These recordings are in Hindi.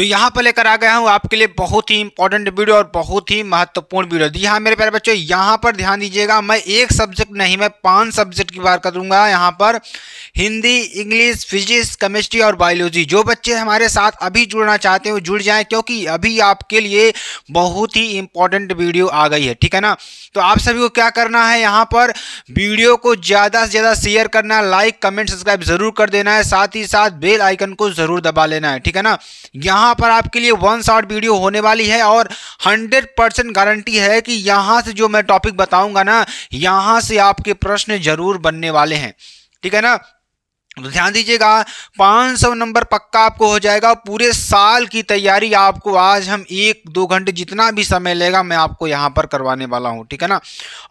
तो यहाँ पर लेकर आ गया हूँ आपके लिए बहुत ही इंपॉर्टेंट वीडियो और बहुत ही महत्वपूर्ण वीडियो जी हाँ मेरे प्यारे बच्चों, यहाँ पर ध्यान दीजिएगा, मैं एक सब्जेक्ट नहीं, मैं पाँच सब्जेक्ट की बात करूँगा यहाँ पर। हिंदी इंग्लिश फिजिक्स केमिस्ट्री और बायोलॉजी जो बच्चे हमारे साथ अभी जुड़ना चाहते हैं, वो जुड़ जाएँ, क्योंकि अभी आपके लिए बहुत ही इंपॉर्टेंट वीडियो आ गई है, ठीक है ना? तो आप सभी को क्या करना है यहाँ पर? वीडियो को ज़्यादा से ज़्यादा शेयर करना लाइक कमेंट सब्सक्राइब ज़रूर कर देना है, साथ ही साथ बेल आइकन को ज़रूर दबा लेना है, ठीक है ना? यहाँ पर आपके लिए वन शॉट वीडियो होने वाली है और हंड्रेड परसेंट गारंटी है कि यहाँ से जो मैं टॉपिक बताऊँगा ना, यहाँ से आपके प्रश्न ज़रूर बनने वाले हैं। ठीक है ना? तो ध्यान दीजिएगा 500 नंबर पक्का आपको हो जाएगा। पूरे साल की तैयारी आपको आज हम एक, दो घंटे जितना भी समय लेगा, मैं आपको यहाँ पर करवाने वाला हूँ, ठीक है ना?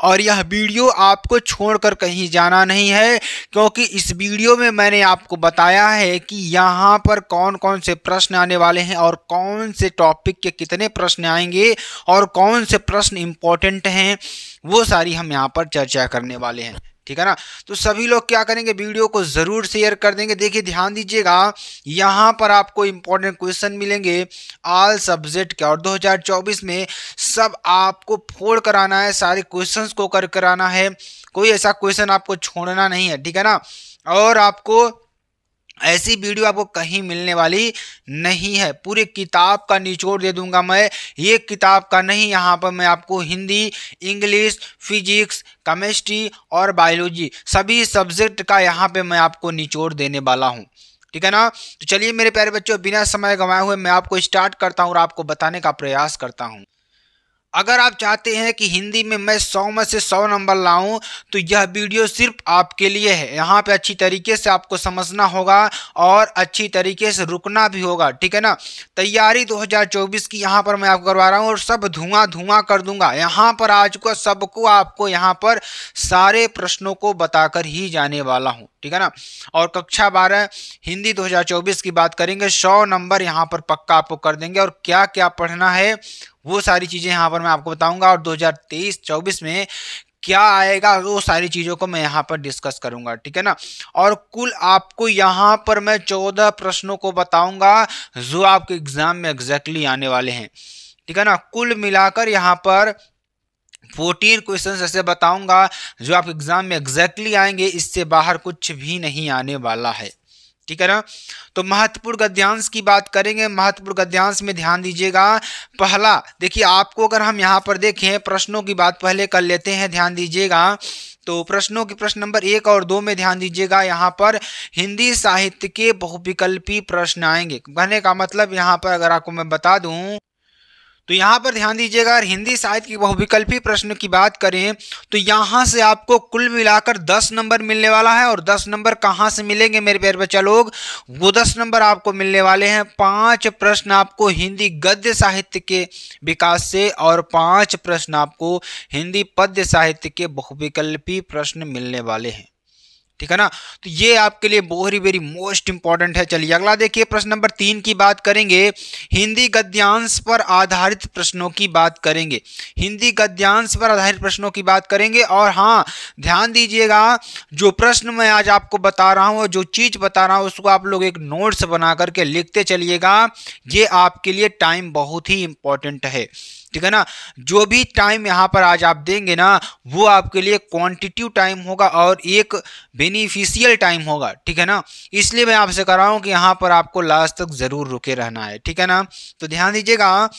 और यह वीडियो आपको छोड़कर कहीं जाना नहीं है, क्योंकि इस वीडियो में मैंने आपको बताया है कि यहाँ पर कौन कौन से प्रश्न आने वाले हैं और कौन से टॉपिक के कितने प्रश्न आएँगे और कौन से प्रश्न इंपॉर्टेंट हैं, वो सारी हम यहाँ पर चर्चा करने वाले हैं। ठीक है ना? तो सभी लोग क्या करेंगे? वीडियो को ज़रूर शेयर कर देंगे। देखिए, ध्यान दीजिएगा, यहाँ पर आपको इंपॉर्टेंट क्वेश्चन मिलेंगे। ऑल सब्जेक्ट के और 2024 में सब आपको फोड़ कराना है, सारे क्वेश्चन को कर कराना है। कोई ऐसा क्वेश्चन आपको छोड़ना नहीं है, ठीक है ना? और आपको ऐसी वीडियो आपको कहीं मिलने वाली नहीं है। पूरे किताब का निचोड़ दे दूँगा मैं। ये किताब का नहीं, यहाँ पर मैं आपको हिंदी, इंग्लिश, फिजिक्स, केमिस्ट्री और बायोलॉजी सभी सब्जेक्ट का यहाँ पे मैं आपको निचोड़ देने वाला हूँ। ठीक है ना? तो चलिए मेरे प्यारे बच्चों, बिना समय गंवाए हुए मैं आपको स्टार्ट करता हूँ और आपको बताने का प्रयास करता हूँ। अगर आप चाहते हैं कि हिंदी में मैं सौ में से सौ नंबर लाऊं तो यह वीडियो सिर्फ़ आपके लिए है। यहाँ पे अच्छी तरीके से आपको समझना होगा और अच्छी तरीके से रुकना भी होगा, ठीक है ना? तैयारी 2024 की यहाँ पर मैं आपको करवा रहा हूँ और सब धुआँ धुआँ कर दूँगा। यहाँ पर आज को सबको आपको यहाँ पर सारे प्रश्नों को बताकर ही जाने वाला हूँ, ठीक है ना? और कक्षा बारह, हिंदी 2024 की बात करेंगे, सौ नंबर यहाँ पर पक्का आपको कर देंगे। और क्या क्या पढ़ना है वो सारी चीज़ें यहाँ पर मैं आपको बताऊँगा और 2023-24 में क्या आएगा, वो सारी चीज़ों को मैं यहाँ पर डिस्कस करूँगा, ठीक है ना? और कुल आपको यहाँ पर मैं चौदह प्रश्नों को बताऊँगा जो आपके एग्ज़ाम में एग्जैक्टली आने वाले हैं, ठीक है ना? कुल मिलाकर यहाँ पर फोर्टीन क्वेश्चन ऐसे बताऊँगा जो आप एग्ज़ाम में एग्जैक्टली आएँगे, इससे बाहर कुछ भी नहीं आने वाला है। ठीक है ना? तो महत्वपूर्ण गद्यांश की बात करेंगे। महत्वपूर्ण गद्यांश में ध्यान दीजिएगा। पहला, देखिए आपको अगर हम यहाँ पर देखें, प्रश्नों की बात पहले कर लेते हैं, ध्यान दीजिएगा। तो प्रश्नों के प्रश्न नंबर एक और दो में ध्यान दीजिएगा। यहाँ पर हिंदी साहित्य के बहुविकल्पी प्रश्न आएँगे। कहने का मतलब यहाँ पर अगर आपको मैं बता दूँ तो यहाँ पर ध्यान दीजिएगा अगर हिंदी साहित्य की बहुविकल्पी प्रश्न की बात करें तो यहाँ से आपको कुल मिलाकर दस नंबर मिलने वाला है, और दस नंबर कहाँ से मिलेंगे मेरे प्यारे बच्चा लोग? वो दस नंबर आपको मिलने वाले हैं। पाँच प्रश्न आपको हिंदी गद्य साहित्य के विकास से, और पाँच प्रश्न आपको हिंदी पद्य साहित्य के बहुविकल्पी प्रश्न मिलने वाले हैं। ठीक है ना? तो ये आपके लिए वेरी वेरी मोस्ट इंपॉर्टेंट है। चलिए, अगला देखिए, प्रश्न नंबर तीन की बात करेंगे। हिंदी गद्यांश पर आधारित प्रश्नों की बात करेंगे। हिंदी गद्यांश पर आधारित प्रश्नों की बात करेंगे और हाँ ध्यान दीजिएगा, जो प्रश्न मैं आज आपको बता रहा हूँ जो चीज़ बता रहा हूँ, उसको आप लोग एक नोट्स बना करके लिखते चलिएगा। ये आपके लिए टाइम बहुत ही इंपॉर्टेंट है। ठीक है ना? जो भी टाइम यहाँ पर आज आप देंगे ना, वो आपके लिए क्वांटिटिव टाइम होगा और एक बेनिफिशियल टाइम होगा, ठीक है ना? इसलिए मैं आपसे कर रहा हूँ कि यहाँ पर आपको लास्ट तक ज़रूर रुके रहना है, ठीक है ना? तो ध्यान दीजिएगा,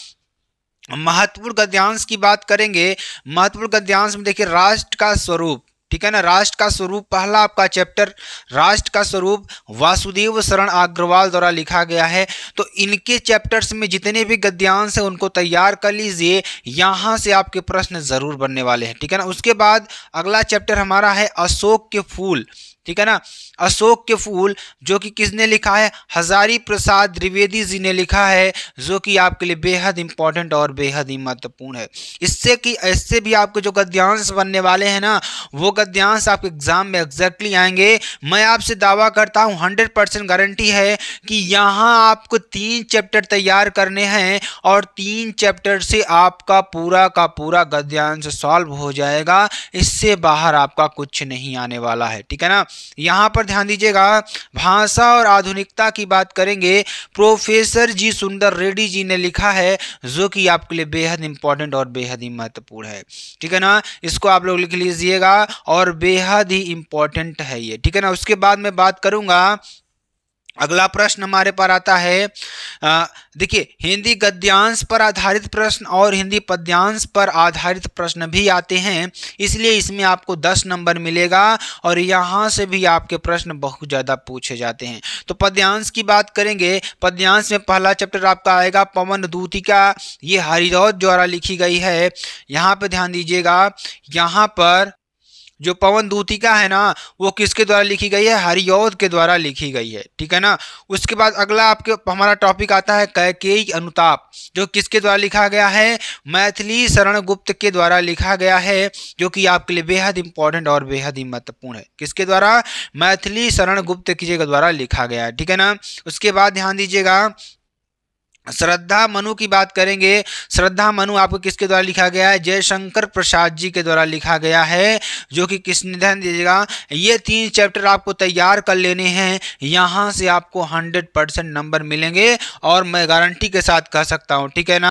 महत्वपूर्ण गद्यांश की बात करेंगे। महत्वपूर्ण गद्यांश में देखिए, राष्ट्र का स्वरूप ठीक है ना? राष्ट्र का स्वरूप, पहला आपका चैप्टर राष्ट्र का स्वरूप वासुदेव शरण अग्रवाल द्वारा लिखा गया है। तो इनके चैप्टर्स में जितने भी गद्यांश हैं, उनको तैयार कर लीजिए। यहाँ से आपके प्रश्न ज़रूर बनने वाले हैं, ठीक है ना? उसके बाद अगला चैप्टर हमारा है अशोक के फूल। ठीक है ना? अशोक के फूल, जो कि किसने लिखा है? हजारी प्रसाद द्विवेदी जी ने लिखा है, जो कि आपके लिए बेहद इंपॉर्टेंट और बेहद ही महत्वपूर्ण है। इससे कि ऐसे भी आपके जो गद्यांश बनने वाले हैं ना, वो गद्यांश आपके एग्ज़ाम में एग्जैक्टली आएँगे। मैं आपसे दावा करता हूँ हंड्रेड परसेंट गारंटी है कि यहाँ आपको तीन चैप्टर तैयार करने हैं और तीन चैप्टर से आपका पूरा का पूरा गद्यांश सॉल्व हो जाएगा। इससे बाहर आपका कुछ नहीं आने वाला है, ठीक है ना? यहाँ पर ध्यान दीजिएगा, भाषा और आधुनिकता की बात करेंगे, प्रोफेसर जी सुंदर रेड्डी जी ने लिखा है, जो कि आपके लिए बेहद इंपॉर्टेंट और बेहद ही महत्वपूर्ण है। ठीक है ना? इसको आप लोग लिख लीजिएगा और बेहद ही इंपॉर्टेंट है ये। ठीक है ना? उसके बाद मैं बात करूँगा अगला प्रश्न हमारे पर आता है देखिए, हिंदी गद्यांश पर आधारित प्रश्न और हिंदी पद्यांश पर आधारित प्रश्न भी आते हैं, इसलिए इसमें आपको 10 नंबर मिलेगा और यहाँ से भी आपके प्रश्न बहुत ज़्यादा पूछे जाते हैं। तो पद्यांश की बात करेंगे, पद्यांश में पहला चैप्टर आपका आएगा पवन दूतिका ये हरिदौत द्वारा लिखी गई है, यहाँ पर ध्यान दीजिएगा, यहाँ पर जो पवन दूतिका है ना, वो किसके द्वारा लिखी गई है? हरियोध के द्वारा लिखी गई है, ठीक है ना? उसके बाद अगला आपके, हमारा टॉपिक आता है कैकेयी अनुताप, जो किसके द्वारा लिखा गया है? मैथिली शरण गुप्त के द्वारा लिखा गया है, जो कि आपके लिए बेहद इंपॉर्टेंट और बेहद ही महत्वपूर्ण है। किसके द्वारा? मैथिली शरण गुप्त के द्वारा लिखा गया है, ठीक है ना? उसके बाद ध्यान दीजिएगा श्रद्धा मनु की बात करेंगे। श्रद्धा मनु आपको किसके द्वारा लिखा गया है? जयशंकर प्रसाद जी के द्वारा लिखा गया है, जो कि किस निधन दीजिएगा ये तीन चैप्टर आपको तैयार कर लेने हैं। यहाँ से आपको हंड्रेड परसेंट नंबर मिलेंगे और मैं गारंटी के साथ कह सकता हूँ, ठीक है ना?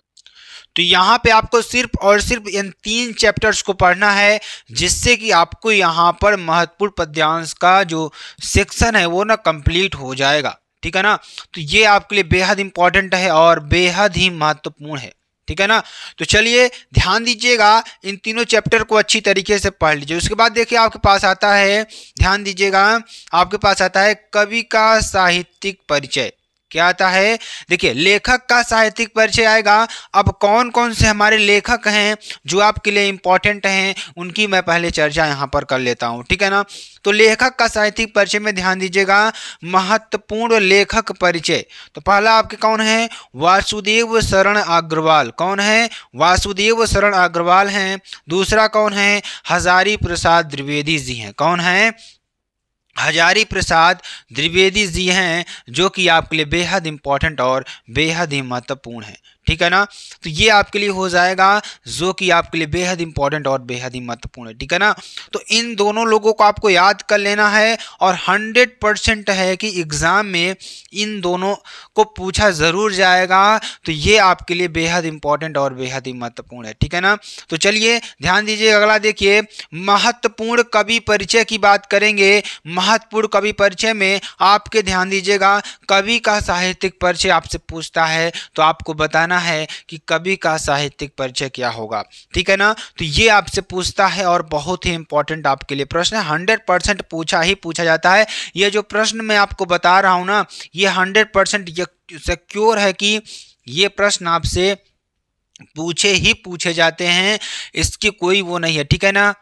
तो यहाँ पे आपको सिर्फ़ और सिर्फ़ इन तीन चैप्टर्स को पढ़ना है, जिससे कि आपको यहाँ पर महत्वपूर्ण पद्यांश का जो सेक्शन है वो ना कंप्लीट हो जाएगा। ठीक है ना? तो ये आपके लिए बेहद इंपॉर्टेंट है और बेहद ही महत्वपूर्ण है। ठीक है ना? तो चलिए ध्यान दीजिएगा, इन तीनों चैप्टर को अच्छी तरीके से पढ़ लीजिए। उसके बाद देखिए आपके पास आता है, ध्यान दीजिएगा, आपके पास आता है कवि का साहित्यिक परिचय। क्या आता है? देखिए, लेखक का साहित्यिक परिचय आएगा। अब कौन कौन से हमारे लेखक हैं जो आपके लिए इंपॉर्टेंट हैं, उनकी मैं पहले चर्चा यहाँ पर कर लेता हूँ, ठीक है ना? तो लेखक का साहित्यिक परिचय में ध्यान दीजिएगा, महत्वपूर्ण लेखक परिचय। तो पहला आपके कौन है? वासुदेव शरण अग्रवाल। कौन है? वासुदेव शरण अग्रवाल हैं। दूसरा कौन है? हजारी प्रसाद द्विवेदी जी हैं। कौन है? हजारी प्रसाद द्विवेदी जी हैं, जो कि आपके लिए बेहद इंपॉर्टेंट और बेहद ही महत्वपूर्ण है। ठीक है ना? तो ये आपके लिए हो जाएगा, जो कि आपके लिए बेहद इंपॉर्टेंट और बेहद ही महत्वपूर्ण है, ठीक है ना? तो इन दोनों लोगों को आपको याद कर लेना है और हंड्रेड परसेंट है कि एग्ज़ाम में इन दोनों को पूछा ज़रूर जाएगा तो ये आपके लिए बेहद इंपॉर्टेंट और बेहद ही महत्वपूर्ण है, ठीक है ना? तो चलिए, ध्यान दीजिए, अगला देखिए, महत्वपूर्ण कवि परिचय की बात करेंगे। महत्वपूर्ण कवि परिचय में आपके ध्यान दीजिएगा, कवि का साहित्यिक परिचय आपसे पूछता है तो आपको बताना है कि कवि का साहित्यिक परिचय क्या होगा। ठीक है ना? तो ये आपसे पूछता है और बहुत ही इंपॉर्टेंट आपके लिए प्रश्न है। हंड्रेड परसेंट पूछा ही पूछा जाता है। ये जो प्रश्न मैं आपको बता रहा हूँ ना, ये हंड्रेड परसेंट सिक्योर है कि ये प्रश्न आपसे पूछे ही पूछे जाते हैं। इसकी कोई वो नहीं है। ठीक है ना?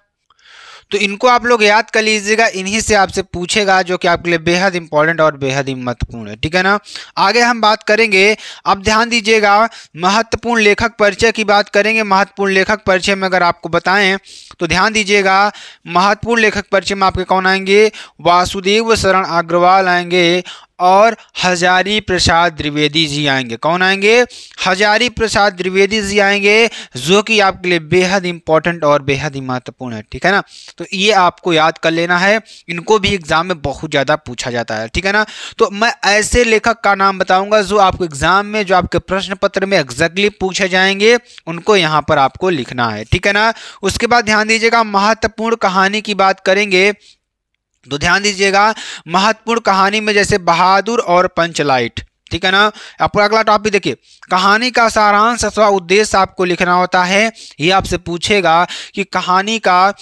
तो इनको आप लोग याद कर लीजिएगा, इन्हीं से आपसे पूछेगा जो कि आपके लिए बेहद इंपॉर्टेंट और बेहद ही महत्वपूर्ण है। ठीक है ना? आगे हम बात करेंगे, अब ध्यान दीजिएगा, महत्वपूर्ण लेखक परिचय की बात करेंगे। महत्वपूर्ण लेखक परिचय में अगर आपको बताएँ तो ध्यान दीजिएगा, महत्वपूर्ण लेखक परिचय में आपके कौन आएँगे? वासुदेव शरण अग्रवाल आएँगे। और हजारी प्रसाद द्विवेदी जी आएँगे। कौन आएँगे? हजारी प्रसाद द्विवेदी जी आएँगे, जो कि आपके लिए बेहद इंपॉर्टेंट और बेहद ही महत्वपूर्ण है, ठीक है ना? तो ये आपको याद कर लेना है। इनको भी एग्ज़ाम में बहुत ज़्यादा पूछा जाता है, ठीक है ना? तो मैं ऐसे लेखक का नाम बताऊँगा, जो आपको एग्ज़ाम में, जो आपके प्रश्न पत्र में एग्जैक्टली पूछे जाएँगे, उनको यहाँ पर आपको लिखना है, ठीक है ना? उसके बाद ध्यान दीजिएगा, महत्वपूर्ण कहानी की बात करेंगे। तो ध्यान दीजिएगा, महत्वपूर्ण कहानी में जैसे बहादुर और पंचलाइट, ठीक है ना? आपको अगला टॉपिक देखिए, कहानी का सारांश अथवा उद्देश्य आपको लिखना होता है। ये आपसे पूछेगा कि कहानी का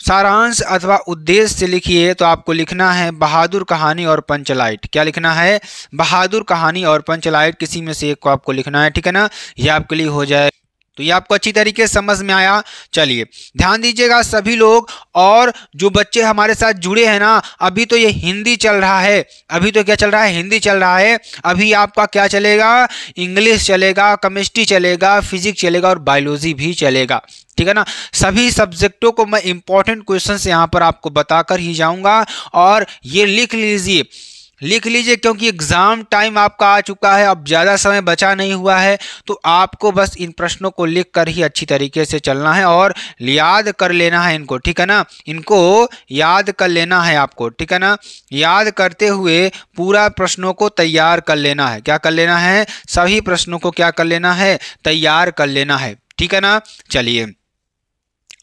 सारांश अथवा उद्देश्य से लिखिए तो आपको लिखना है बहादुर कहानी और पंचलाइट। क्या लिखना है? बहादुर कहानी और पंचलाइट, किसी में से एक को आपको लिखना है, ठीक है ना? ये आपके लिए हो जाए तो ये आपको अच्छी तरीके से समझ में आया। चलिए, ध्यान दीजिएगा सभी लोग और जो बच्चे हमारे साथ जुड़े हैं ना, अभी तो ये हिंदी चल रहा है। अभी तो क्या चल रहा है? हिंदी चल रहा है। अभी आपका क्या चलेगा? इंग्लिश चलेगा, केमिस्ट्री चलेगा, फिजिक्स चलेगा और बायोलॉजी भी चलेगा। ठीक है ना? सभी सब्जेक्टों को मैं इंपॉर्टेंट क्वेश्चन यहाँ पर आपको बताकर ही जाऊँगा और ये लिख लीजिए। लिख लीजिए, क्योंकि एग्ज़ाम टाइम आपका आ चुका है, अब ज़्यादा समय बचा नहीं हुआ है तो आपको बस इन प्रश्नों को लिख कर ही अच्छी तरीके से चलना है और याद कर लेना है इनको, ठीक है ना? इनको याद कर लेना है आपको, ठीक है ना? याद करते हुए पूरा प्रश्नों को तैयार कर लेना है। क्या कर लेना है? सभी प्रश्नों को क्या कर लेना है? तैयार कर लेना है, ठीक है ना? चलिए।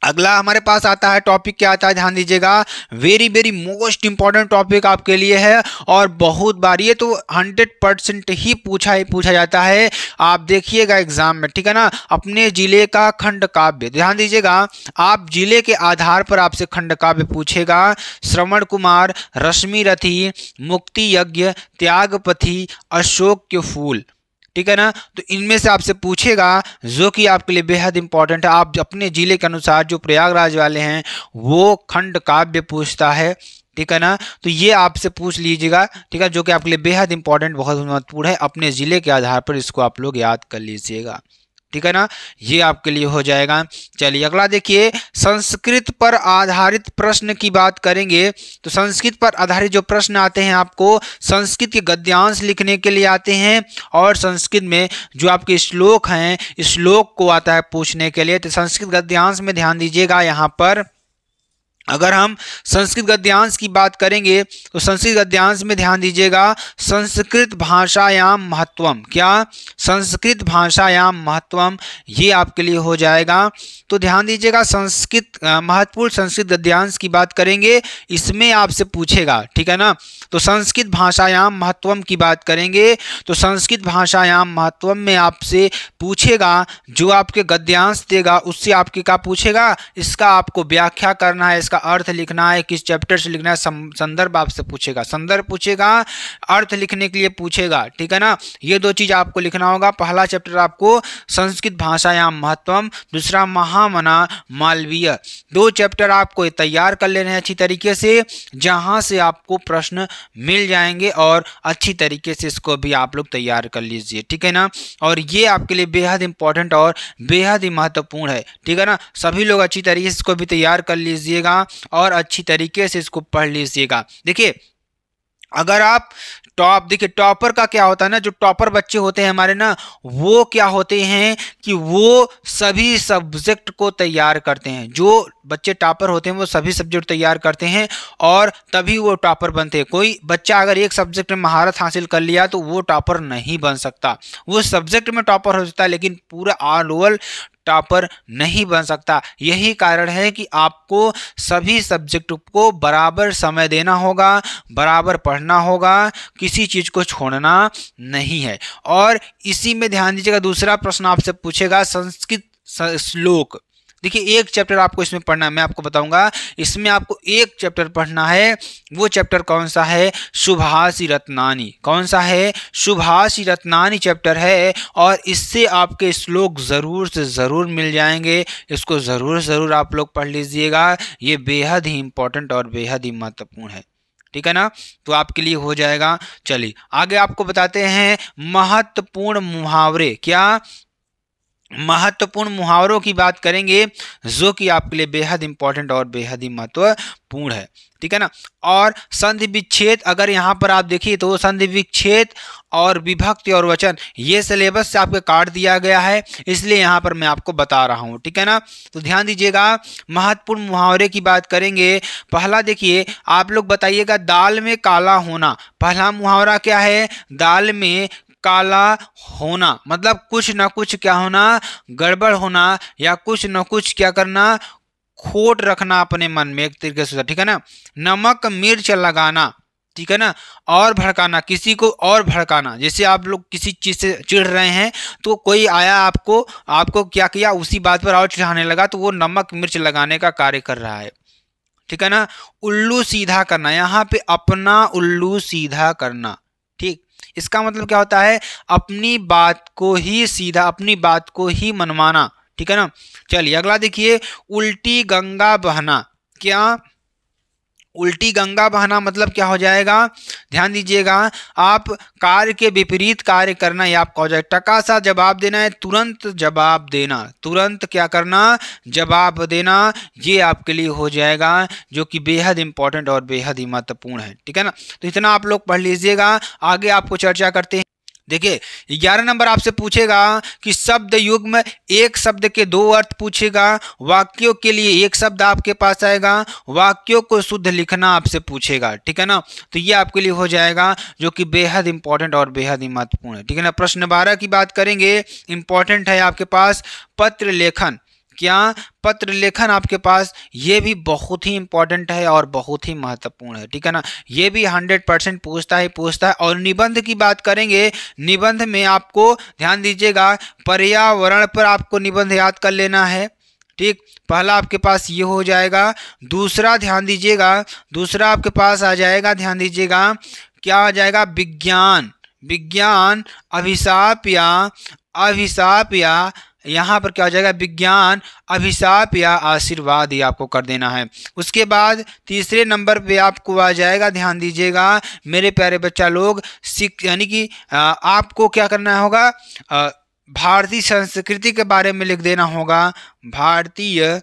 अगला हमारे पास आता है टॉपिक क्या आता है? ध्यान दीजिएगा। Very very most important topic आपके लिए है और बहुत बार ये तो हंड्रेड परसेंट ही पूछा ही पूछा जाता है। आप देखिएगा एग्ज़ाम में, ठीक है ना? अपने ज़िले का खंड काव्य। ध्यान दीजिएगा, आप ज़िले के आधार पर आपसे खंड काव्य पूछेगा। श्रवण कुमार, रश्मि रथी, मुक्ति यज्ञ, त्यागपथी, अशोक के फूल। ठीक है ना? तो इनमें से आपसे पूछेगा, जो कि आपके लिए बेहद इंपॉर्टेंट है, आप अपने ज़िले के अनुसार जो प्रयागराज वाले हैं, वो खंड काव्य पूछता है, ठीक है ना? तो ये आपसे पूछ लीजिएगा, ठीक है? जो कि आपके लिए बेहद इंपॉर्टेंट बहुत महत्वपूर्ण है, अपने ज़िले के आधार पर इसको आप लोग याद कर लीजिएगा। ठीक है ना? ये आपके लिए हो जाएगा। चलिए, अगला देखिए, संस्कृत पर आधारित प्रश्न की बात करेंगे। तो संस्कृत पर आधारित जो प्रश्न आते हैं आपको, संस्कृत के गद्यांश लिखने के लिए आते हैं और संस्कृत में जो आपके श्लोक हैं श्लोक को आता है पूछने के लिए। तो संस्कृत गद्यांश में ध्यान दीजिएगा यहाँ पर। अगर हम संस्कृत गद्यांश की बात करेंगे तो संस्कृत गद्यांश में ध्यान दीजिएगा, संस्कृत भाषायाम महत्वम। क्या? संस्कृत भाषायाम महत्वम, ये आपके लिए हो जाएगा। तो ध्यान दीजिएगा, संस्कृत महत्वपूर्ण संस्कृत गद्यांश की बात करेंगे, इसमें आपसे पूछेगा, ठीक है ना? तो संस्कृत भाषायाम महत्वम की बात करेंगे तो संस्कृत भाषायाम महत्वम में आपसे पूछेगा, जो आपके गद्यांश देगा, उससे आपके क्या पूछेगा? इसका आपको व्याख्या करना है इसका अर्थ लिखना है, किस चैप्टर से लिखना है संदर्भ आपसे पूछेगा। संदर्भ पूछेगा, अर्थ लिखने के लिए पूछेगा, ठीक है ना? ये दो चीज़ आपको लिखना होगा। पहला चैप्टर आपको संस्कृत भाषायाम महत्वम, दूसरा महामना मालवीय। दो चैप्टर आपको तैयार कर लेने हैं अच्छी तरीके से, जहाँ से आपको प्रश्न मिल जाएँगे और अच्छी तरीके से इसको भी आप लोग तैयार कर लीजिए, ठीक है ना? और ये आपके लिए बेहद इंपॉर्टेंट और बेहद ही महत्वपूर्ण है, ठीक है ना? सभी लोग अच्छी तरीके से इसको भी तैयार कर लीजिएगा। और अच्छी तरीके से इसको पढ़ लीजिएगा। देखिए, अगर आप टॉप, देखिए, टॉपर का क्या होता है ना, जो टॉपर बच्चे होते हैं हमारे ना, वो क्या होते हैं कि वो सभी सब्जेक्ट को तैयार करते हैं। जो बच्चे टॉपर होते हैं, वो सभी सब्जेक्ट तैयार करते हैं और तभी वो टॉपर बनते हैं। कोई बच्चा अगर एक सब्जेक्ट में महारत हासिल कर लिया तो वो टॉपर नहीं बन सकता। वो सब्जेक्ट में टॉपर हो सकता है, लेकिन पूरा ऑल ओवर टॉपर नहीं बन सकता। यही कारण है कि आपको सभी सब्जेक्ट को बराबर समय देना होगा, बराबर पढ़ना होगा, किसी चीज़ को छोड़ना नहीं है। और इसी में ध्यान दीजिएगा, दूसरा प्रश्न आपसे पूछेगा, संस्कृत श्लोक। देखिए, एक चैप्टर आपको इसमें पढ़ना है, मैं आपको बताऊँगा। इसमें आपको एक चैप्टर पढ़ना है, वो चैप्टर कौन सा है? सुभाषी रत्नानी। कौन सा है? शुभाषी रत्नानी चैप्टर है और इससे आपके श्लोक ज़रूर से ज़रूर मिल जाएँगे। इसको ज़रूर ज़रूर आप लोग पढ़ लीजिएगा। ये बेहद ही इंपॉर्टेंट और बेहद ही महत्वपूर्ण है। ठीक है ना? तो आपके लिए हो जाएगा। चलिए, आगे आपको बताते हैं, महत्वपूर्ण मुहावरे। क्या? महत्वपूर्ण मुहावरों की बात करेंगे, जो कि आपके लिए बेहद इंपॉर्टेंट और बेहद ही महत्वपूर्ण है। ठीक है ना? और संधि विच्छेद, अगर यहाँ पर आप देखिए तो संधि विच्छेद और विभक्ति और वचन, ये सिलेबस से आपके काट दिया गया है। इसलिए यहाँ पर मैं आपको बता रहा हूँ, ठीक है ना? तो ध्यान दीजिएगा, महत्वपूर्ण मुहावरे की बात करेंगे। पहला देखिए, आप लोग बताइएगा, दाल में काला होना। पहला मुहावरा क्या है? दाल में काला होना मतलब कुछ ना कुछ क्या होना, गड़बड़ होना या कुछ ना कुछ क्या करना, खोट रखना अपने मन में एक तरीके से, ठीक है ना? नमक, मिर्च लगाना, ठीक है ना? और भड़काना, किसी को और भड़काना। जैसे आप लोग किसी चीज़ से चिढ़ रहे हैं तो कोई आया आपको आपको क्या किया, उसी बात पर और चिढ़ाने लगा तो वो नमक, मिर्च लगाने का कार्य कर रहा है। ठीक है ना? उल्लू सीधा करना, यहाँ पे अपना उल्लू सीधा करना, ठीक? इसका मतलब क्या होता है? अपनी बात को ही सीधा, अपनी बात को ही मनवाना ठीक है ना? चलिए, अगला देखिए, उल्टी गंगा बहना, क्या उल्टी गंगा बहना मतलब क्या हो जाएगा? ध्यान दीजिएगा, आप कार्य के विपरीत कार्य करना, ये आपका हो जाएगा। टका सा जवाब देना है, तुरंत जवाब देना। तुरंत क्या करना? जवाब देना। ये आपके लिए हो जाएगा, जो कि बेहद इंपॉर्टेंट और बेहद ही महत्वपूर्ण है। ठीक है ना? तो इतना आप लोग पढ़ लीजिएगा। आगे आपको चर्चा करते हैं। देखिए, ग्यारह नंबर आपसे पूछेगा कि शब्द युग में एक शब्द के दो अर्थ पूछेगा, वाक्यों के लिए एक शब्द आपके पास आएगा, वाक्यों को शुद्ध लिखना आपसे पूछेगा, ठीक है ना? तो ये आपके लिए हो जाएगा, जो कि बेहद इंपॉर्टेंट और बेहद ही महत्वपूर्ण है, ठीक है ना? प्रश्न बारह की बात करेंगे इंपॉर्टेंट है आपके पास पत्र लेखन। क्या पत्र लेखन आपके पास, ये भी बहुत ही इंपॉर्टेंट है और बहुत ही महत्वपूर्ण है, ठीक है ना? ये भी हंड्रेड परसेंट पूछता है पूछता है और निबंध की बात करेंगे, निबंध में आपको ध्यान दीजिएगा, पर्यावरण पर आपको निबंध याद कर लेना है, ठीक? पहला आपके पास ये हो जाएगा, दूसरा ध्यान दीजिएगा, दूसरा आपके पास आ जाएगा, ध्यान दीजिएगा, क्या आ जाएगा? विज्ञान विज्ञान अभिशाप या अभिशाप या यहाँ पर क्या हो जाएगा? विज्ञान, अभिशाप या आशीर्वाद ये आपको कर देना है। उसके बाद तीसरे नंबर पे आपको आ जाएगा, ध्यान दीजिएगा, मेरे प्यारे बच्चा लोग, सिख, यानी कि आपको क्या करना होगा? भारतीय संस्कृति के बारे में लिख देना होगा। भारतीय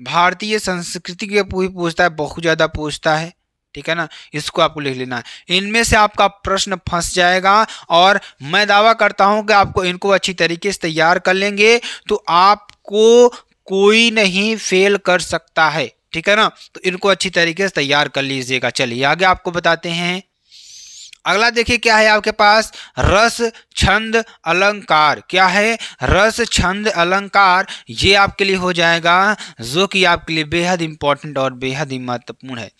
भारतीय संस्कृति के पूछता है, बहुत ज़्यादा पूछता है। ठीक है ना? इसको आपको लिख लेना है। इनमें से आपका प्रश्न फंस जाएगा और मैं दावा करता हूँ कि आपको इनको अच्छी तरीके से तैयार कर लेंगे तो आपको कोई नहीं फेल कर सकता है। ठीक है ना? तो इनको अच्छी तरीके से तैयार कर लीजिएगा। चलिए, आगे आपको बताते हैं। अगला देखिए, क्या है आपके पास? रस, छंद, अलंकार। क्या है? रस, छंद, अलंकार, ये आपके लिए हो जाएगा, जो कि आपके लिए बेहद इंपॉर्टेंट और बेहद ही महत्वपूर्ण है।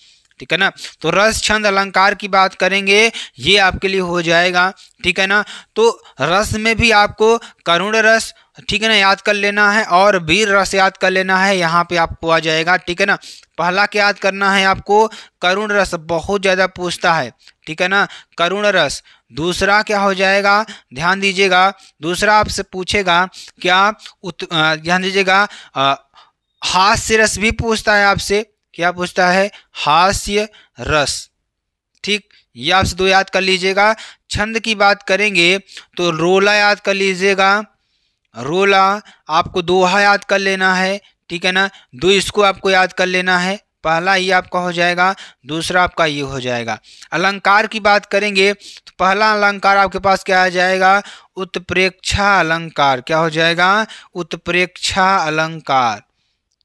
ठीक है ना? तो रस, छंद, अलंकार की बात करेंगे, ये आपके लिए हो जाएगा, ठीक है ना? तो रस में भी आपको करुण रस, ठीक है ना, याद कर लेना है और वीर रस याद कर लेना है, यहाँ पे आपको आ जाएगा, ठीक है ना? पहला क्या याद करना है आपको? करुण रस बहुत ज़्यादा पूछता है, ठीक है ना? करुण रस। दूसरा क्या हो जाएगा? ध्यान दीजिएगा, दूसरा आपसे पूछेगा, क्या ध्यान दीजिएगा हास्य रस भी पूछता है आपसे क्या पूछता है? हास्य रस। ठीक, ये आपसे दो याद कर लीजिएगा। छंद की बात करेंगे तो रोला याद कर लीजिएगा। रोला, आपको दोहा याद कर लेना है। ठीक है ना? दो इसको आपको याद कर लेना है। पहला ये आपका हो जाएगा, दूसरा आपका ये हो जाएगा। अलंकार की बात करेंगे तो पहला अलंकार आपके पास क्या आ जाएगा? उत्प्रेक्षा अलंकार। क्या हो जाएगा? उत्प्रेक्षा अलंकार।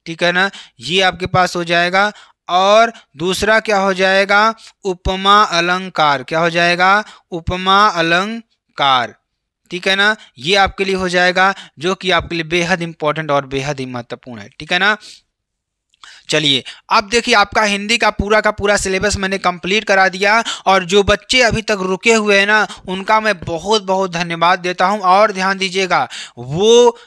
ठीक है ना, ये आपके पास हो जाएगा। और दूसरा क्या हो जाएगा? उपमा अलंकार। क्या हो जाएगा? उपमा अलंकार। ठीक है ना? ये आपके लिए हो जाएगा, जो कि आपके लिए बेहद इंपॉर्टेंट और बेहद ही महत्वपूर्ण है। ठीक है ना? चलिए, अब देखिए आपका हिंदी का पूरा का पूरा सिलेबस मैंने कंप्लीट करा दिया, और जो बच्चे अभी तक रुके हुए हैं ना, उनका मैं बहुत बहुत धन्यवाद देता हूँ। और ध्यान दीजिएगा, वो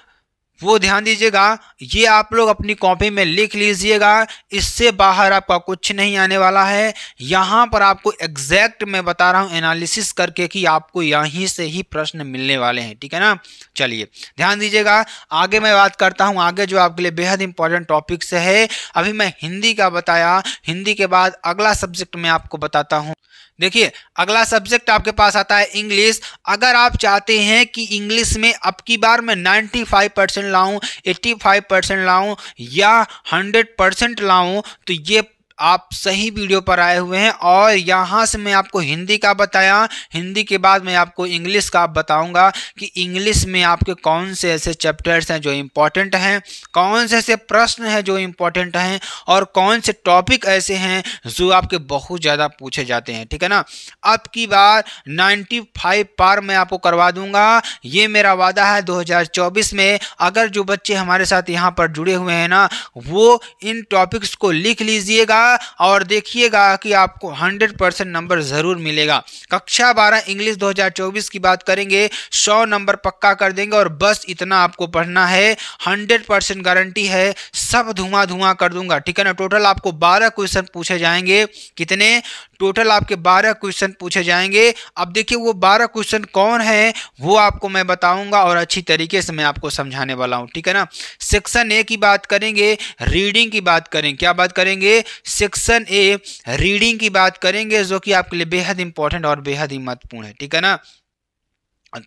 वो ध्यान दीजिएगा, ये आप लोग अपनी कॉपी में लिख लीजिएगा, इससे बाहर आपका कुछ नहीं आने वाला है। यहाँ पर आपको एग्जैक्ट मैं बता रहा हूँ एनालिसिस करके कि आपको यहीं से ही प्रश्न मिलने वाले हैं, ठीक है ना? चलिए, ध्यान दीजिएगा, आगे मैं बात करता हूँ, आगे जो आपके लिए बेहद इंपॉर्टेंट टॉपिक से है। अभी मैं हिंदी का बताया, हिंदी के बाद अगला सब्जेक्ट मैं आपको बताता हूँ। देखिए, अगला सब्जेक्ट आपके पास आता है इंग्लिश अगर आप चाहते हैं कि इंग्लिश में अब की बार मैं 95 परसेंट लाऊँ 85 परसेंट लाऊँ या 100 परसेंट लाऊँ तो ये आप सही वीडियो पर आए हुए हैं और यहाँ से मैं आपको हिंदी का बताया। हिंदी के बाद मैं आपको इंग्लिश का बताऊँगा कि इंग्लिश में आपके कौन से ऐसे चैप्टर्स हैं जो इम्पोर्टेंट हैं, कौन से ऐसे प्रश्न हैं जो इम्पोर्टेंट हैं और कौन से टॉपिक ऐसे हैं जो आपके बहुत ज़्यादा पूछे जाते हैं, ठीक है ना? अब की बार 95 पार मैं आपको करवा दूँगा। ये मेरा वादा है 2024 में। अगर जो बच्चे हमारे साथ यहाँ पर जुड़े हुए हैं ना, वो इन टॉपिक्स को लिख लीजिएगा। और देखिएगा कि आपको 100 परसेंट नंबर ज़रूर मिलेगा। कक्षा 12 इंग्लिश 2024 की बात करेंगे 100 नंबर पक्का कर देंगे और बस इतना आपको पढ़ना है 100 परसेंट गारंटी है, सब धुआँ धुआँ कर दूँगा, ठीक है ना? टोटल आपको 12 क्वेश्चन पूछे जाएँगे। कितने? टोटल आपके 12 क्वेश्चन पूछे जाएँगे। अब देखिए वो 12 क्वेश्चन कौन है, वो आपको मैं बताऊँगा और अच्छी तरीके से मैं आपको समझाने वाला हूँ, ठीक है ना? सेक्शन ए की बात करेंगे, रीडिंग की बात करें, क्या बात करेंगे? सेक्शन ए रीडिंग की बात करेंगे, जो कि आपके लिए बेहद इंपॉर्टेंट और बेहद ही महत्वपूर्ण है। ठीक है ना?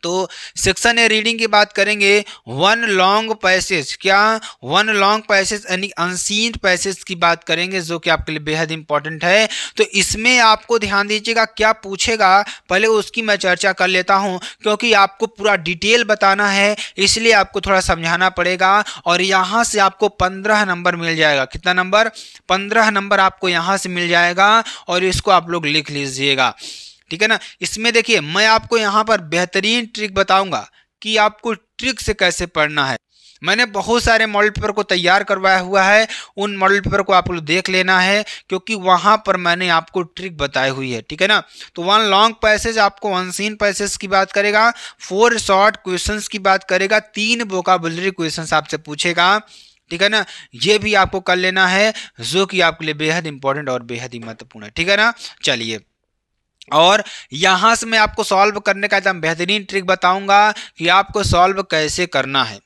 तो सेक्शन ए रीडिंग की बात करेंगे वन लॉन्ग पैसेज क्या वन लॉन्ग पैसेज यानी अनसीन पैसेज की बात करेंगे, जो कि आपके लिए बेहद इंपॉर्टेंट है। तो इसमें आपको ध्यान दीजिएगा, क्या पूछेगा, पहले उसकी मैं चर्चा कर लेता हूँ, क्योंकि आपको पूरा डिटेल बताना है, इसलिए आपको थोड़ा समझाना पड़ेगा, और यहाँ से आपको पंद्रह नंबर मिल जाएगा। कितना नंबर? पंद्रह नंबर आपको यहाँ से मिल जाएगा, और इसको आप लोग लिख लीजिएगा। ठीक है ना? इसमें देखिए, मैं आपको यहाँ पर बेहतरीन ट्रिक बताऊँगा कि आपको ट्रिक से कैसे पढ़ना है। मैंने बहुत सारे मॉडल पेपर को तैयार करवाया हुआ है। उन मॉडल पेपर को आप लोग देख लेना है, क्योंकि वहाँ पर मैंने आपको ट्रिक बताई हुई है, ठीक है ना? तो वन लॉन्ग पैसेज आपको अनसीन पैसेज की बात करेगा फोर शॉर्ट क्वेश्चंस की बात करेगा, तीन वोकाबुलरी क्वेश्चंस आपसे पूछेगा, ठीक है ना? ये भी आपको कर लेना है, जो कि आपके लिए बेहद इंपॉर्टेंट और बेहद ही महत्वपूर्ण है, ठीक है ना? चलिए। और यहाँ से मैं आपको सॉल्व करने का एकदम बेहतरीन ट्रिक बताऊँगा कि आपको सॉल्व कैसे करना है।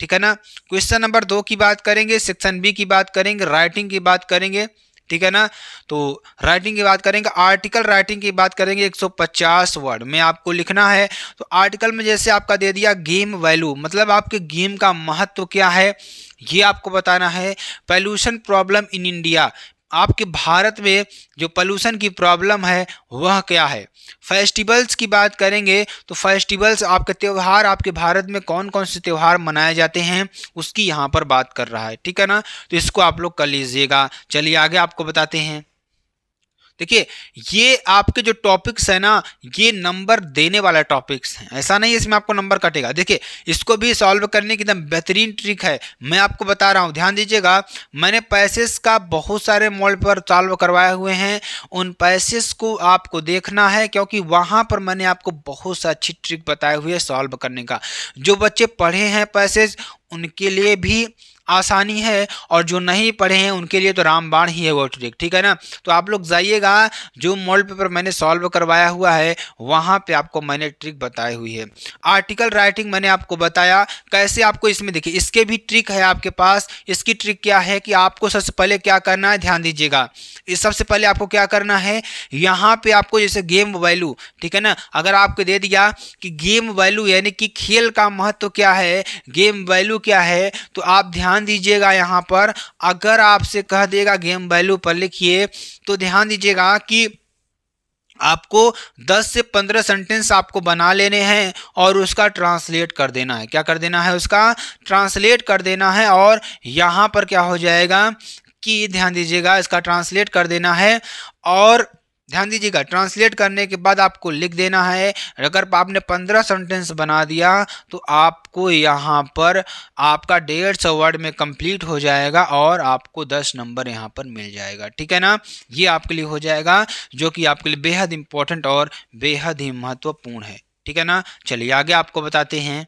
ठीक है ना? क्वेश्चन नंबर दो की बात करेंगे सेक्शन बी की बात करेंगे राइटिंग की बात करेंगे। ठीक है ना? तो राइटिंग की बात करेंगे आर्टिकल राइटिंग की बात करेंगे 150 वर्ड में आपको लिखना है तो आर्टिकल में जैसे आपका दे दिया गेम वैल्यू मतलब आपके गेम का महत्व क्या है, ये आपको बताना है। पॉल्यूशन प्रॉब्लम इन इंडिया आपके भारत में जो पोल्यूशन की प्रॉब्लम है, वह क्या है? फेस्टिवल्स की बात करेंगे तो फेस्टिवल्स आपके त्यौहार, आपके भारत में कौन कौन से त्यौहार मनाए जाते हैं, उसकी यहाँ पर बात कर रहा है। ठीक है ना? तो इसको आप लोग कर लीजिएगा। चलिए आगे आपको बताते हैं। देखिए, ये आपके जो टॉपिक्स है ना, ये नंबर देने वाला टॉपिक्स हैं। ऐसा नहीं है इसमें आपको नंबर कटेगा। देखिए, इसको भी सॉल्व करने की एकदम बेहतरीन ट्रिक है। मैं आपको बता रहा हूँ, ध्यान दीजिएगा, मैंने पैसेस का बहुत सारे मॉल पर सॉल्व करवाए हुए हैं। उन पैसेस को आपको देखना है, क्योंकि वहाँ पर मैंने आपको बहुत सा अच्छी ट्रिक बताए हुए सॉल्व करने का। जो बच्चे पढ़े हैं पैसेज उनके लिए भी आसानी है और जो नहीं पढ़े हैं, उनके लिए तो रामबाण ही है वो ट्रिक ठीक है ना? तो आप लोग जाइएगा, जो मॉडल पेपर मैंने सॉल्व करवाया हुआ है, वहाँ पे आपको मैंने ट्रिक बताई हुई है। आर्टिकल राइटिंग मैंने आपको बताया, कैसे आपको इसमें देखिए, इसके भी ट्रिक है आपके पास, इसकी ट्रिक क्या है कि आपको सबसे पहले क्या करना है, ध्यान दीजिएगा। इस सबसे पहले आपको क्या करना है? यहाँ पे आपको जैसे गेम वैल्यू ठीक है ना? अगर आपको दे दिया कि गेम वैल्यू यानी कि खेल का महत्व क्या है गेम वैल्यू क्या है तो आप ध्यान दीजिएगा यहाँ पर। अगर आपसे कह देगा गेम वैल्यू पर लिखिए तो ध्यान दीजिएगा कि आपको 10 से 15 सेंटेंस आपको बना लेने हैं और उसका ट्रांसलेट कर देना है। क्या कर देना है उसका? ट्रांसलेट कर देना है और यहाँ पर क्या हो जाएगा? कि ध्यान दीजिएगा, इसका ट्रांसलेट कर देना है और ध्यान दीजिएगा ट्रांसलेट करने के बाद आपको लिख देना है, अगर आपने पंद्रह सेंटेंस बना दिया तो आपको यहाँ पर आपका डेढ़ सौ वर्ड में कंप्लीट हो जाएगा और आपको दस नंबर यहाँ पर मिल जाएगा, ठीक है ना? ये आपके लिए हो जाएगा, जो कि आपके लिए बेहद इंपॉर्टेंट और बेहद ही महत्वपूर्ण है, ठीक है ना? चलिए आगे आपको बताते हैं।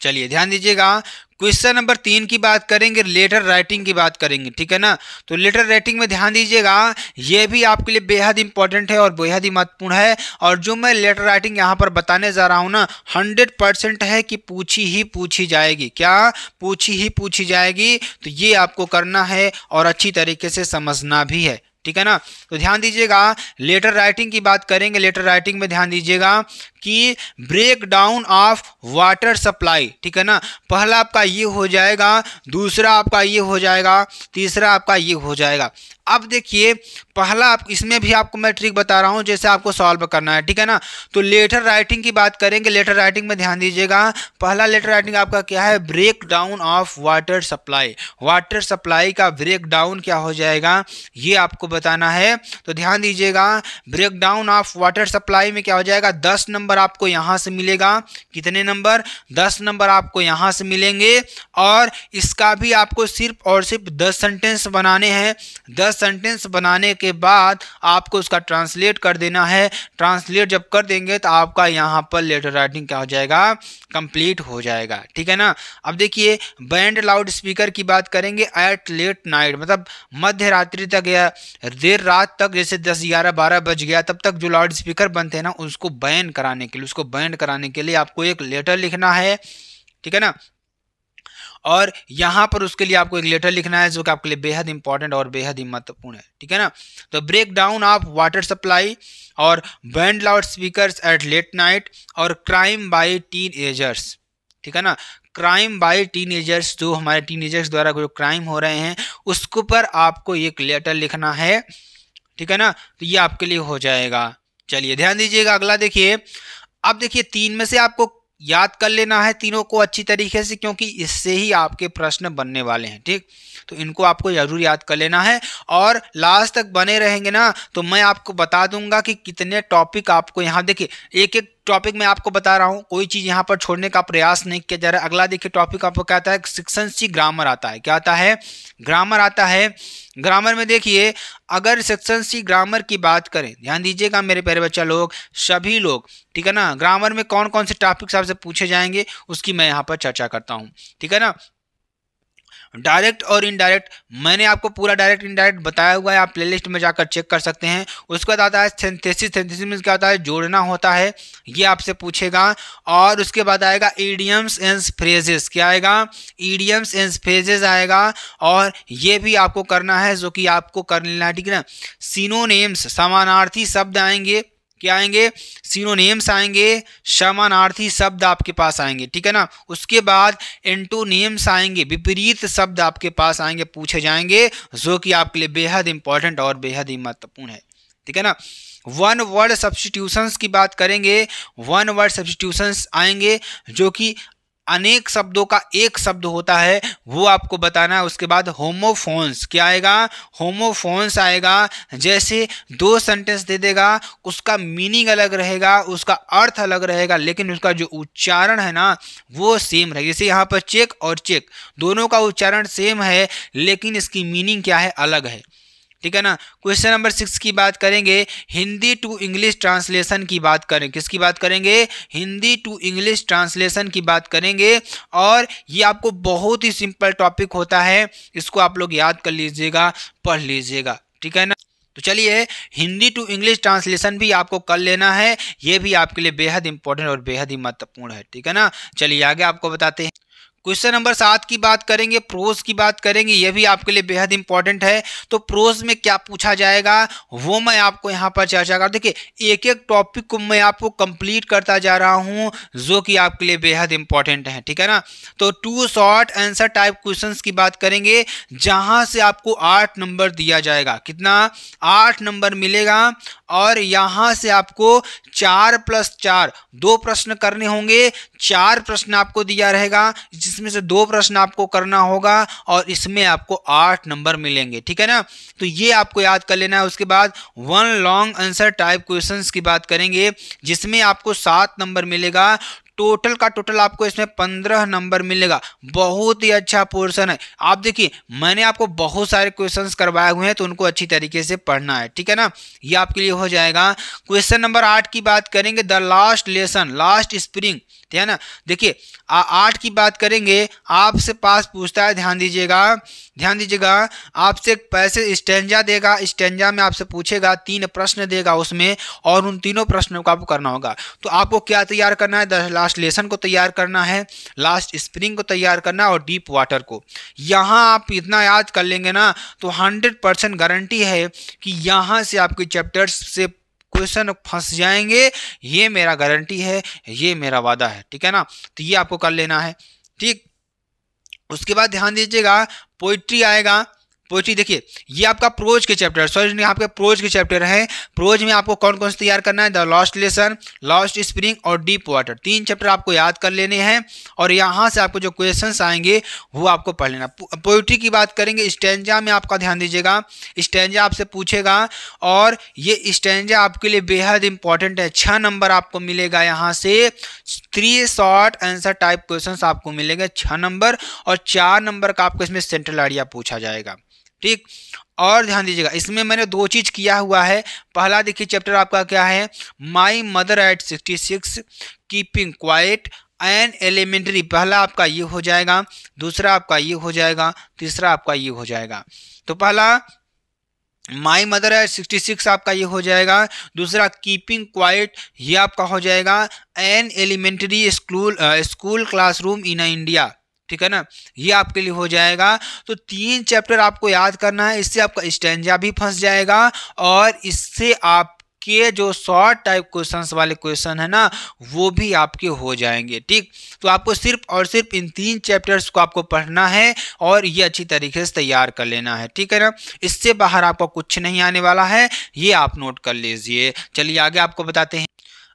चलिए ध्यान दीजिएगा, क्वेश्चन नंबर तीन की बात करेंगे, लेटर राइटिंग की बात करेंगे, ठीक है ना? तो लेटर राइटिंग में ध्यान दीजिएगा, ये भी आपके लिए बेहद इंपॉर्टेंट है और बेहद ही महत्वपूर्ण है और जो मैं लेटर राइटिंग यहाँ पर बताने जा रहा हूँ ना हंड्रेड परसेंट है कि पूछी ही पूछी जाएगी। क्या? पूछी ही पूछी जाएगी। तो ये आपको करना है और अच्छी तरीके से समझना भी है। ठीक है ना? तो ध्यान दीजिएगा लेटर राइटिंग की बात करेंगे लेटर राइटिंग में ध्यान दीजिएगा कि break down of water supply ठीक है ना? पहला आपका ये हो जाएगा, दूसरा आपका ये हो जाएगा, तीसरा आपका ये हो जाएगा। अब देखिए पहला आप इसमें भी आपको मैं ट्रिक बता रहा हूँ, जैसे आपको सॉल्व करना है, ठीक है ना? तो लेटर राइटिंग की बात करेंगे लेटर राइटिंग में ध्यान दीजिएगा। पहला लेटर राइटिंग आपका क्या है? Break down of water supply water supply का ब्रेक डाउन क्या हो जाएगा? ये आपको बताना है। तो ध्यान दीजिएगा break down of water supply में क्या हो जाएगा? दस नंबर आपको यहाँ से मिलेगा। कितने नंबर? दस नंबर आपको यहाँ से मिलेंगे। और इसका भी आपको सिर्फ़ और सिर्फ़ दस सेंटेंस बनाने हैं। दस सेंटेंस बनाने के बाद आपको उसका ट्रांसलेट कर देना है। ट्रांसलेट जब कर देंगे तो आपका यहाँ पर लेटर राइटिंग क्या हो जाएगा? कंप्लीत हो जाएगा। ठीक है ना? अब देखिए बैंड लाउड स्पीकर की बात करेंगे एट लेट नाइट मतलब मध्य रात्रि तक या देर रात तक, जैसे दस ग्यारह बारह बज गया, तब तक जो लाउड स्पीकर बनते हैं ना, उसको बैन कराने के लिए, उसको बैंड कराने के लिए आपको एक लेटर लिखना है। ठीक है ना? और यहाँ पर उसके लिए आपको एक लेटर लिखना है जो कि आपके लिए बेहद इंपॉर्टेंट और बेहद ही महत्वपूर्ण है, ठीक है ना? तो break down of water supply और band loudspeaker at late night और क्राइम बाई टीन एजर्स ठीक है ना? क्राइम बाय टीनेजर्स जो हमारे टीनेजर्स द्वारा जो क्राइम हो रहे हैं, उसके ऊपर आपको एक लेटर लिखना है, ठीक है ना? तो ये आपके लिए हो जाएगा। चलिए, ध्यान दीजिएगा अगला देखिए। अब देखिए, तीन में से आपको याद कर लेना है तीनों को अच्छी तरीके से, क्योंकि इससे ही आपके प्रश्न बनने वाले हैं, ठीक? तो इनको आपको ज़रूर याद कर लेना है। और लास्ट तक बने रहेंगे ना तो मैं आपको बता दूँगा कि कितने टॉपिक आपको यहाँ, देखिए एक एक टॉपिक में आपको बता रहा हूँ, कोई चीज़ यहाँ पर छोड़ने का प्रयास नहीं किया जा रहा है। अगला देखिए टॉपिक आपको क्या आता है? सेक्शन सी ग्रामर आता है। क्या आता है? ग्रामर आता है। ग्रामर में देखिए, अगर सेक्शन सी ग्रामर की बात करें, ध्यान दीजिएगा मेरे प्यारे बच्चा लोग, सभी लोग, ठीक है ना? ग्रामर में कौन कौन से टॉपिक्स आपसे पूछे जाएँगे, उसकी मैं यहाँ पर चर्चा करता हूँ। ठीक है ना? डायरेक्ट और इनडायरेक्ट मैंने आपको पूरा डायरेक्ट इनडायरेक्ट बताया हुआ है, आप प्लेलिस्ट में जाकर चेक कर सकते हैं। उसके बाद आता है सेंथेसिस सेंथेसिस में क्या होता है? जोड़ना होता है, ये आपसे पूछेगा। और उसके बाद आएगा ईडियम्स एंड फ्रेजेस क्या आएगा? ईडियम्स एंड फ्रेजेस आएगा। और ये भी आपको करना है, जो कि आपको कर लेना है, ठीक है ना? सीनोनेम्स समानार्थी शब्द आएँगे। क्या आएँगे? सीनोनेम्स आएँगे, समानार्थी शब्द आपके पास आएँगे, ठीक है ना? उसके बाद एंटोनेम्स आएँगे, विपरीत शब्द आपके पास आएँगे, पूछे जाएँगे, जो कि आपके लिए बेहद इंपॉर्टेंट और बेहद ही महत्वपूर्ण है, ठीक है ना? वन वर्ड सब्सटीट्यूशंस की बात करेंगे वन वर्ड सब्सटीट्यूशंस आएँगे, जो कि अनेक शब्दों का एक शब्द होता है, वो आपको बताना है। उसके बाद होमोफोन्स क्या आएगा? होमोफोन्स आएगा, जैसे दो सेंटेंस दे देगा, उसका मीनिंग अलग रहेगा, उसका अर्थ अलग रहेगा, लेकिन उसका जो उच्चारण है ना, वो सेम रहेगा जैसे यहाँ पर चेक और चेक दोनों का उच्चारण सेम है, लेकिन इसकी मीनिंग क्या है? अलग है। ठीक है ना? क्वेश्चन नंबर सिक्स की बात करेंगे। हिंदी टू इंग्लिश ट्रांसलेशन की बात करें। किसकी बात करेंगे? हिंदी टू इंग्लिश ट्रांसलेशन की बात करेंगे। और ये आपको बहुत ही सिंपल टॉपिक होता है। इसको आप लोग याद कर लीजिएगा, पढ़ लीजिएगा। ठीक है ना? तो चलिए, हिंदी टू इंग्लिश ट्रांसलेशन भी आपको कर लेना है। ये भी आपके लिए बेहद इंपॉर्टेंट और बेहद ही महत्वपूर्ण है। ठीक है ना? चलिए, आगे आपको बताते हैं। क्वेश्चन नंबर सात की बात करेंगे, प्रोज की बात करेंगे यह भी आपके लिए बेहद इंपॉर्टेंट है। तो प्रोज में क्या पूछा जाएगा, वो मैं आपको यहाँ पर चर्चा कर, देखिए एक एक टॉपिक को मैं आपको कंप्लीट करता जा रहा हूँ, जो कि आपके लिए बेहद इंपॉर्टेंट है, ठीक है ना? तो two short answer type question की बात करेंगे, जहाँ से आपको आठ नंबर दिया जाएगा। कितना? आठ नंबर मिलेगा, और यहाँ से आपको चार प्लस चार, दो प्रश्न करने होंगे, चार प्रश्न आपको दिया रहेगा जिसमें से दो प्रश्न आपको करना होगा और इसमें आपको आठ नंबर मिलेंगे, ठीक है ना? तो ये आपको याद कर लेना है। उसके बाद one long answer type questions की बात करेंगे, जिसमें आपको सात नंबर मिलेगा। टोटल का टोटल आपको इसमें पंद्रह नंबर मिलेगा। बहुत ही अच्छा पोर्शन है। आप देखिए, मैंने आपको बहुत सारे क्वेश्चंस करवाए हुए हैं तो उनको अच्छी तरीके से पढ़ना है। ठीक है ना? ये आपके लिए हो जाएगा। क्वेश्चन नंबर आठ की बात करेंगे the last lesson last spring ठीक है ना? देखिए आठ की बात करेंगे, आपसे पास पूछता है, ध्यान दीजिएगा। ध्यान दीजिएगा, आपसे पैसे स्टेंजा देगा, स्टेंजा में आपसे पूछेगा, तीन प्रश्न देगा उसमें और उन तीनों प्रश्नों को आपको करना होगा। तो आपको क्या तैयार करना है? लास्ट लेसन को तैयार करना है, लास्ट स्प्रिंग को तैयार करना और डीप वाटर को। यहाँ आप इतना याद कर लेंगे ना तो हंड्रेड परसेंट गारंटी है कि यहाँ से आपके चैप्टर्स से क्वेश्चन फंस जाएँगे। ये मेरा गारंटी है, ये मेरा वादा है, ठीक है ना? तो ये आपको कर लेना है, ठीक? उसके बाद ध्यान दीजिएगा पोइट्री आएगा। पोइट्री देखिए, ये आपका प्रोज के चैप्टर सॉरी आपके प्रोज के चैप्टर है। प्रोज में आपको कौन कौन से तैयार करना है? The lost lesson lost spring और डीप वाटर तीन चैप्टर आपको याद कर लेने हैं और यहाँ से आपको जो क्वेश्चंस आएँगे, वो आपको पढ़ लेना। पोइट्री की बात करेंगे स्टेंजा में आपका ध्यान दीजिएगा। स्टेंजा आपसे पूछेगा और ये स्टेंजा आपके लिए बेहद इंपॉर्टेंट है। छः नंबर आपको मिलेगा यहाँ से। Three short answer type question आपको मिलेंगे छः नंबर और चार नंबर का आपको इसमें सेंट्रल आइडिया पूछा जाएगा। ठीक? और ध्यान दीजिएगा, इसमें मैंने दो चीज़ किया हुआ है। पहला देखिए चैप्टर आपका क्या है? My mother at sixty six keeping quiet an elementary पहला आपका ये हो जाएगा, दूसरा आपका ये हो जाएगा, तीसरा आपका ये हो जाएगा। तो पहला माई मदर है सिक्सटी सिक्स आपका ये हो जाएगा। दूसरा कीपिंग क्वाइट ये आपका हो जाएगा। An elementary school school classroom in India ठीक है ना? ये आपके लिए हो जाएगा। तो तीन चैप्टर आपको याद करना है, इससे आपका स्टेंजा भी फंस जाएगा और इससे आप के जो शॉर्ट टाइप क्वेश्चन वाले क्वेश्चन है ना, वो भी आपके हो जाएँगे, ठीक? तो आपको सिर्फ़ और सिर्फ़ इन तीन चैप्टर्स को आपको पढ़ना है और ये अच्छी तरीके से तैयार कर लेना है, ठीक है ना? इससे बाहर आपको कुछ नहीं आने वाला है, ये आप नोट कर लीजिए। चलिए आगे आपको बताते हैं।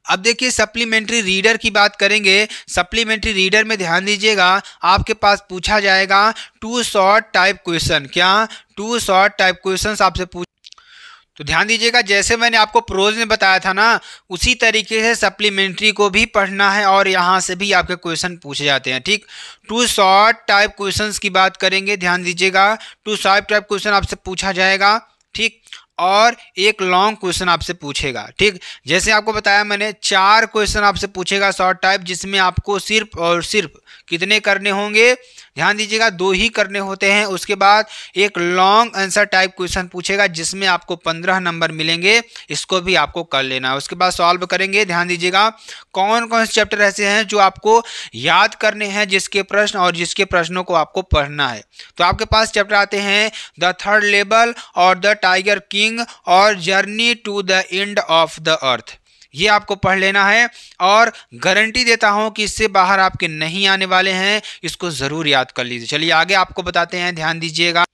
अब देखिए सप्लीमेंट्री रीडर की बात करेंगे। सप्लीमेंट्री रीडर में ध्यान दीजिएगा, आपके पास पूछा जाएगा टू शॉर्ट टाइप क्वेश्चन क्या? टू शॉर्ट टाइप क्वेश्चन आपसे पूछ तो ध्यान दीजिएगा, जैसे मैंने आपको प्रोज में बताया था ना, उसी तरीके से सप्लीमेंट्री को भी पढ़ना है और यहाँ से भी आपके क्वेश्चन पूछे जाते हैं, ठीक? टू शॉर्ट टाइप क्वेश्चंस की बात करेंगे, ध्यान दीजिएगा। टू शॉर्ट टाइप क्वेश्चन आपसे पूछा जाएगा, ठीक? और एक लॉन्ग क्वेश्चन आपसे पूछेगा, ठीक? जैसे आपको बताया मैंने, चार क्वेश्चन आपसे पूछेगा शॉर्ट टाइप जिसमें आपको सिर्फ़ और सिर्फ़ कितने करने होंगे? ध्यान दीजिएगा, दो ही करने होते हैं। उसके बाद एक लॉन्ग आंसर टाइप क्वेश्चन पूछेगा, जिसमें आपको पंद्रह नंबर मिलेंगे। इसको भी आपको कर लेना है। उसके बाद सॉल्व करेंगे। ध्यान दीजिएगा कौन कौन से चैप्टर ऐसे हैं जो आपको याद करने हैं, जिसके प्रश्न और जिसके प्रश्नों को आपको पढ़ना है? तो आपके पास चैप्टर आते हैं द थर्ड लेवल और द टाइगर किंग और journey to the end of the earth ये आपको पढ़ लेना है और गारंटी देता हूँ कि इससे बाहर आपके नहीं आने वाले हैं। इसको ज़रूर याद कर लीजिए। चलिए आगे आपको बताते हैं। ध्यान दीजिएगा।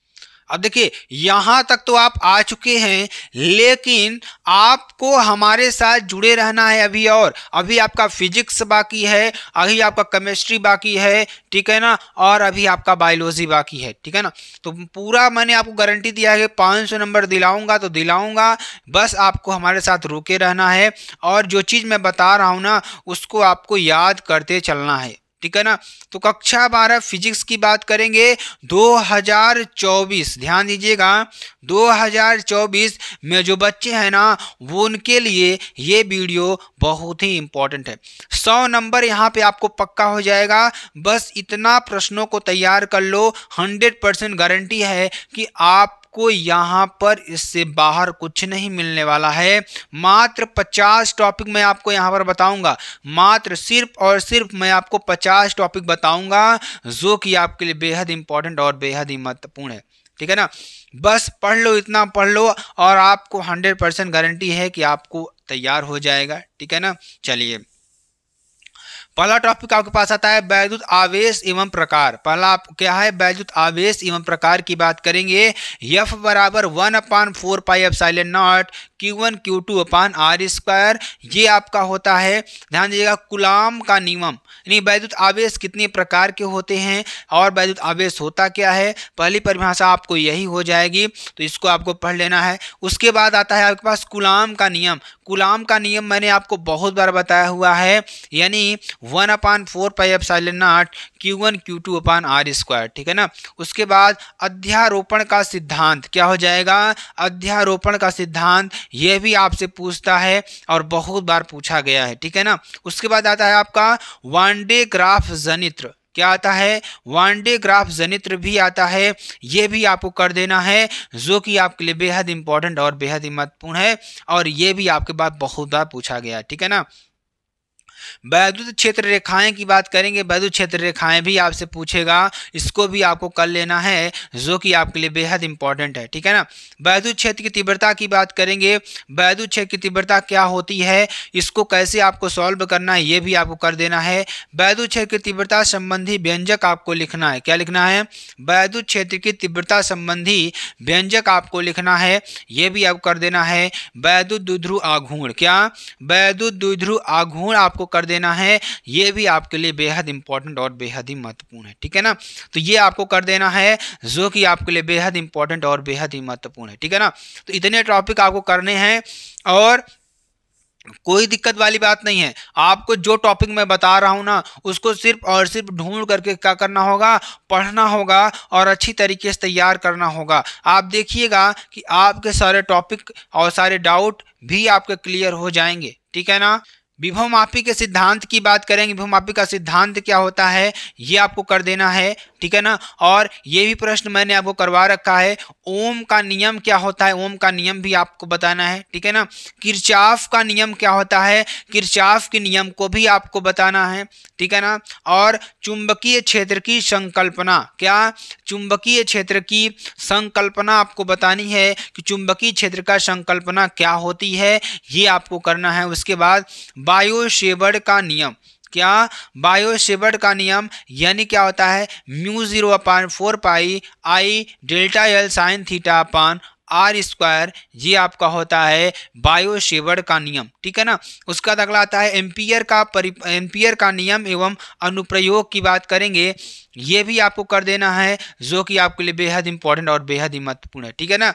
अब देखिए, यहाँ तक तो आप आ चुके हैं, लेकिन आपको हमारे साथ जुड़े रहना है अभी और। अभी आपका फिजिक्स बाकी है, अभी आपका केमिस्ट्री बाकी है, ठीक है ना? और अभी आपका बायोलॉजी बाकी है, ठीक है ना? तो पूरा मैंने आपको गारंटी दिया है कि 500 नंबर दिलाऊँगा तो दिलाऊँगा। बस आपको हमारे साथ रुके रहना है और जो चीज़ मैं बता रहा हूँ ना, उसको आपको याद करते चलना है। ठीक है ना? तो कक्षा बारह फिजिक्स की बात करेंगे। 2024 ध्यान दीजिएगा। 2024 में जो बच्चे हैं ना, वो उनके लिए ये वीडियो बहुत ही इंपॉर्टेंट है। 100 नंबर यहाँ पे आपको पक्का हो जाएगा। बस इतना प्रश्नों को तैयार कर लो। 100 परसेंट गारंटी है कि आप आपको यहाँ पर इससे बाहर कुछ नहीं मिलने वाला है। मात्र 50 टॉपिक मैं आपको यहाँ पर बताऊँगा। मात्र सिर्फ़ और सिर्फ़ मैं आपको 50 टॉपिक बताऊँगा, जो कि आपके लिए बेहद इंपॉर्टेंट और बेहद ही महत्वपूर्ण है। ठीक है ना? बस पढ़ लो, इतना पढ़ लो, और आपको 100 परसेंट गारंटी है कि आपको तैयार हो जाएगा। ठीक है ना? चलिए। पहला टॉपिक आपके पास आता है वैद्युत आवेश एवं प्रकार। पहला आप क्या है? वैद्युत आवेश एवं प्रकार की बात करेंगे। यफ बराबर one upon four pi epsilon naught Q one Q two upon R square ये आपका होता है, ध्यान दीजिएगा गुलाम का नियम। यानी वैद्युत आवेश कितने प्रकार के होते हैं और वैद्युत आवेश होता क्या है? पहली परिभाषा आपको यही हो जाएगी तो इसको आपको पढ़ लेना है। उसके बाद आता है आपके पास गुलाम का नियम। गुलाम का नियम मैंने आपको बहुत बार बताया हुआ है, यानी one upon four pi epsilon naught Q one Q two upon R square ठीक है ना? उसके बाद अध्यारोपण का सिद्धांत क्या हो जाएगा? अध्यारोपण का सिद्धांत यह भी आपसे पूछता है और बहुत बार पूछा गया है, ठीक है ना? उसके बाद आता है आपका वानडे ग्राफ जनित्र क्या आता है? वनडे ग्राफ जनित्र भी आता है। यह भी आपको कर देना है, जो कि आपके लिए बेहद इंपॉर्टेंट और बेहद ही महत्वपूर्ण है। और यह भी आपके पास बहुत बार पूछा गया, ठीक है ना? वैद्युत क्षेत्र रेखाएँ की बात करेंगे, वैद्युत क्षेत्र रेखाएँ भी आपसे पूछेगा, इसको भी आपको कर लेना है, जो कि आपके लिए बेहद इंपॉर्टेंट है, ठीक है ना? वैद्युत क्षेत्र की तीव्रता की बात करेंगे, वैद्युत क्षेत्र की तीव्रता क्या होती है, इसको कैसे आपको सॉल्व करना है, ये भी आपको कर देना है। वैद्युत क्षेत्र की तीव्रता संबंधी व्यंजक आपको लिखना है, क्या लिखना है? वैद्युत क्षेत्र की तीव्रता संबंधी व्यंजक आपको लिखना है, ये भी आपको कर देना है। वैद्युत दुध्रु आघूर्ण, क्या? वैद्युत दुध्रु आघूर्ण आपको कर देना है। ये भी आपके लिए बेहद इंपॉर्टेंट और बेहद ही महत्वपूर्ण है, ठीक है ना? तो ये आपको कर देना है, जो कि आपके लिए बेहद इंपॉर्टेंट और बेहद ही महत्वपूर्ण है, ठीक है ना? तो इतने टॉपिक आपको करने हैं और कोई दिक्कत वाली बात नहीं है। आपको जो टॉपिक मैं बता रहा हूँ ना, उसको सिर्फ़ और सिर्फ़ ढूंढ करके क्या करना होगा? पढ़ना होगा और अच्छी तरीके से तैयार करना होगा। आप देखिएगा कि आपके सारे टॉपिक और सारे डाउट भी आपके क्लियर हो जाएँगे, ठीक है ना? विभव मापी के सिद्धांत की बात करेंगे विभव मापी का सिद्धांत क्या होता है, ये आपको कर देना है, ठीक है ना? और ये भी प्रश्न मैंने आपको करवा रखा है, ओम का नियम क्या होता है? ओम का नियम भी आपको बताना है, ठीक है ना? किरचाफ का नियम क्या होता है? किरचाफ के नियम को भी आपको बताना है, ठीक है ना? और चुंबकीय क्षेत्र की संकल्पना, क्या? चुंबकीय क्षेत्र की संकल्पना आपको बतानी है कि चुंबकीय क्षेत्र का संकल्पना क्या होती है, ये आपको करना है। उसके बाद बायोशेवर्ड का नियम। क्या बायोसेवर्ड का नियम? यानी क्या होता है? Mu zero upon four pi I delta L sine theta upon R square, ये आपका होता है बायोसेवर्ड का नियम। ठीक है ना? उसका अगला आता है एम्पियर का परि, एम्पियर का नियम एवं अनुप्रयोग की बात करेंगे, ये भी आपको कर देना है, जो कि आपके लिए बेहद इंपॉर्टेंट और बेहद ही महत्वपूर्ण है। ठीक है ना?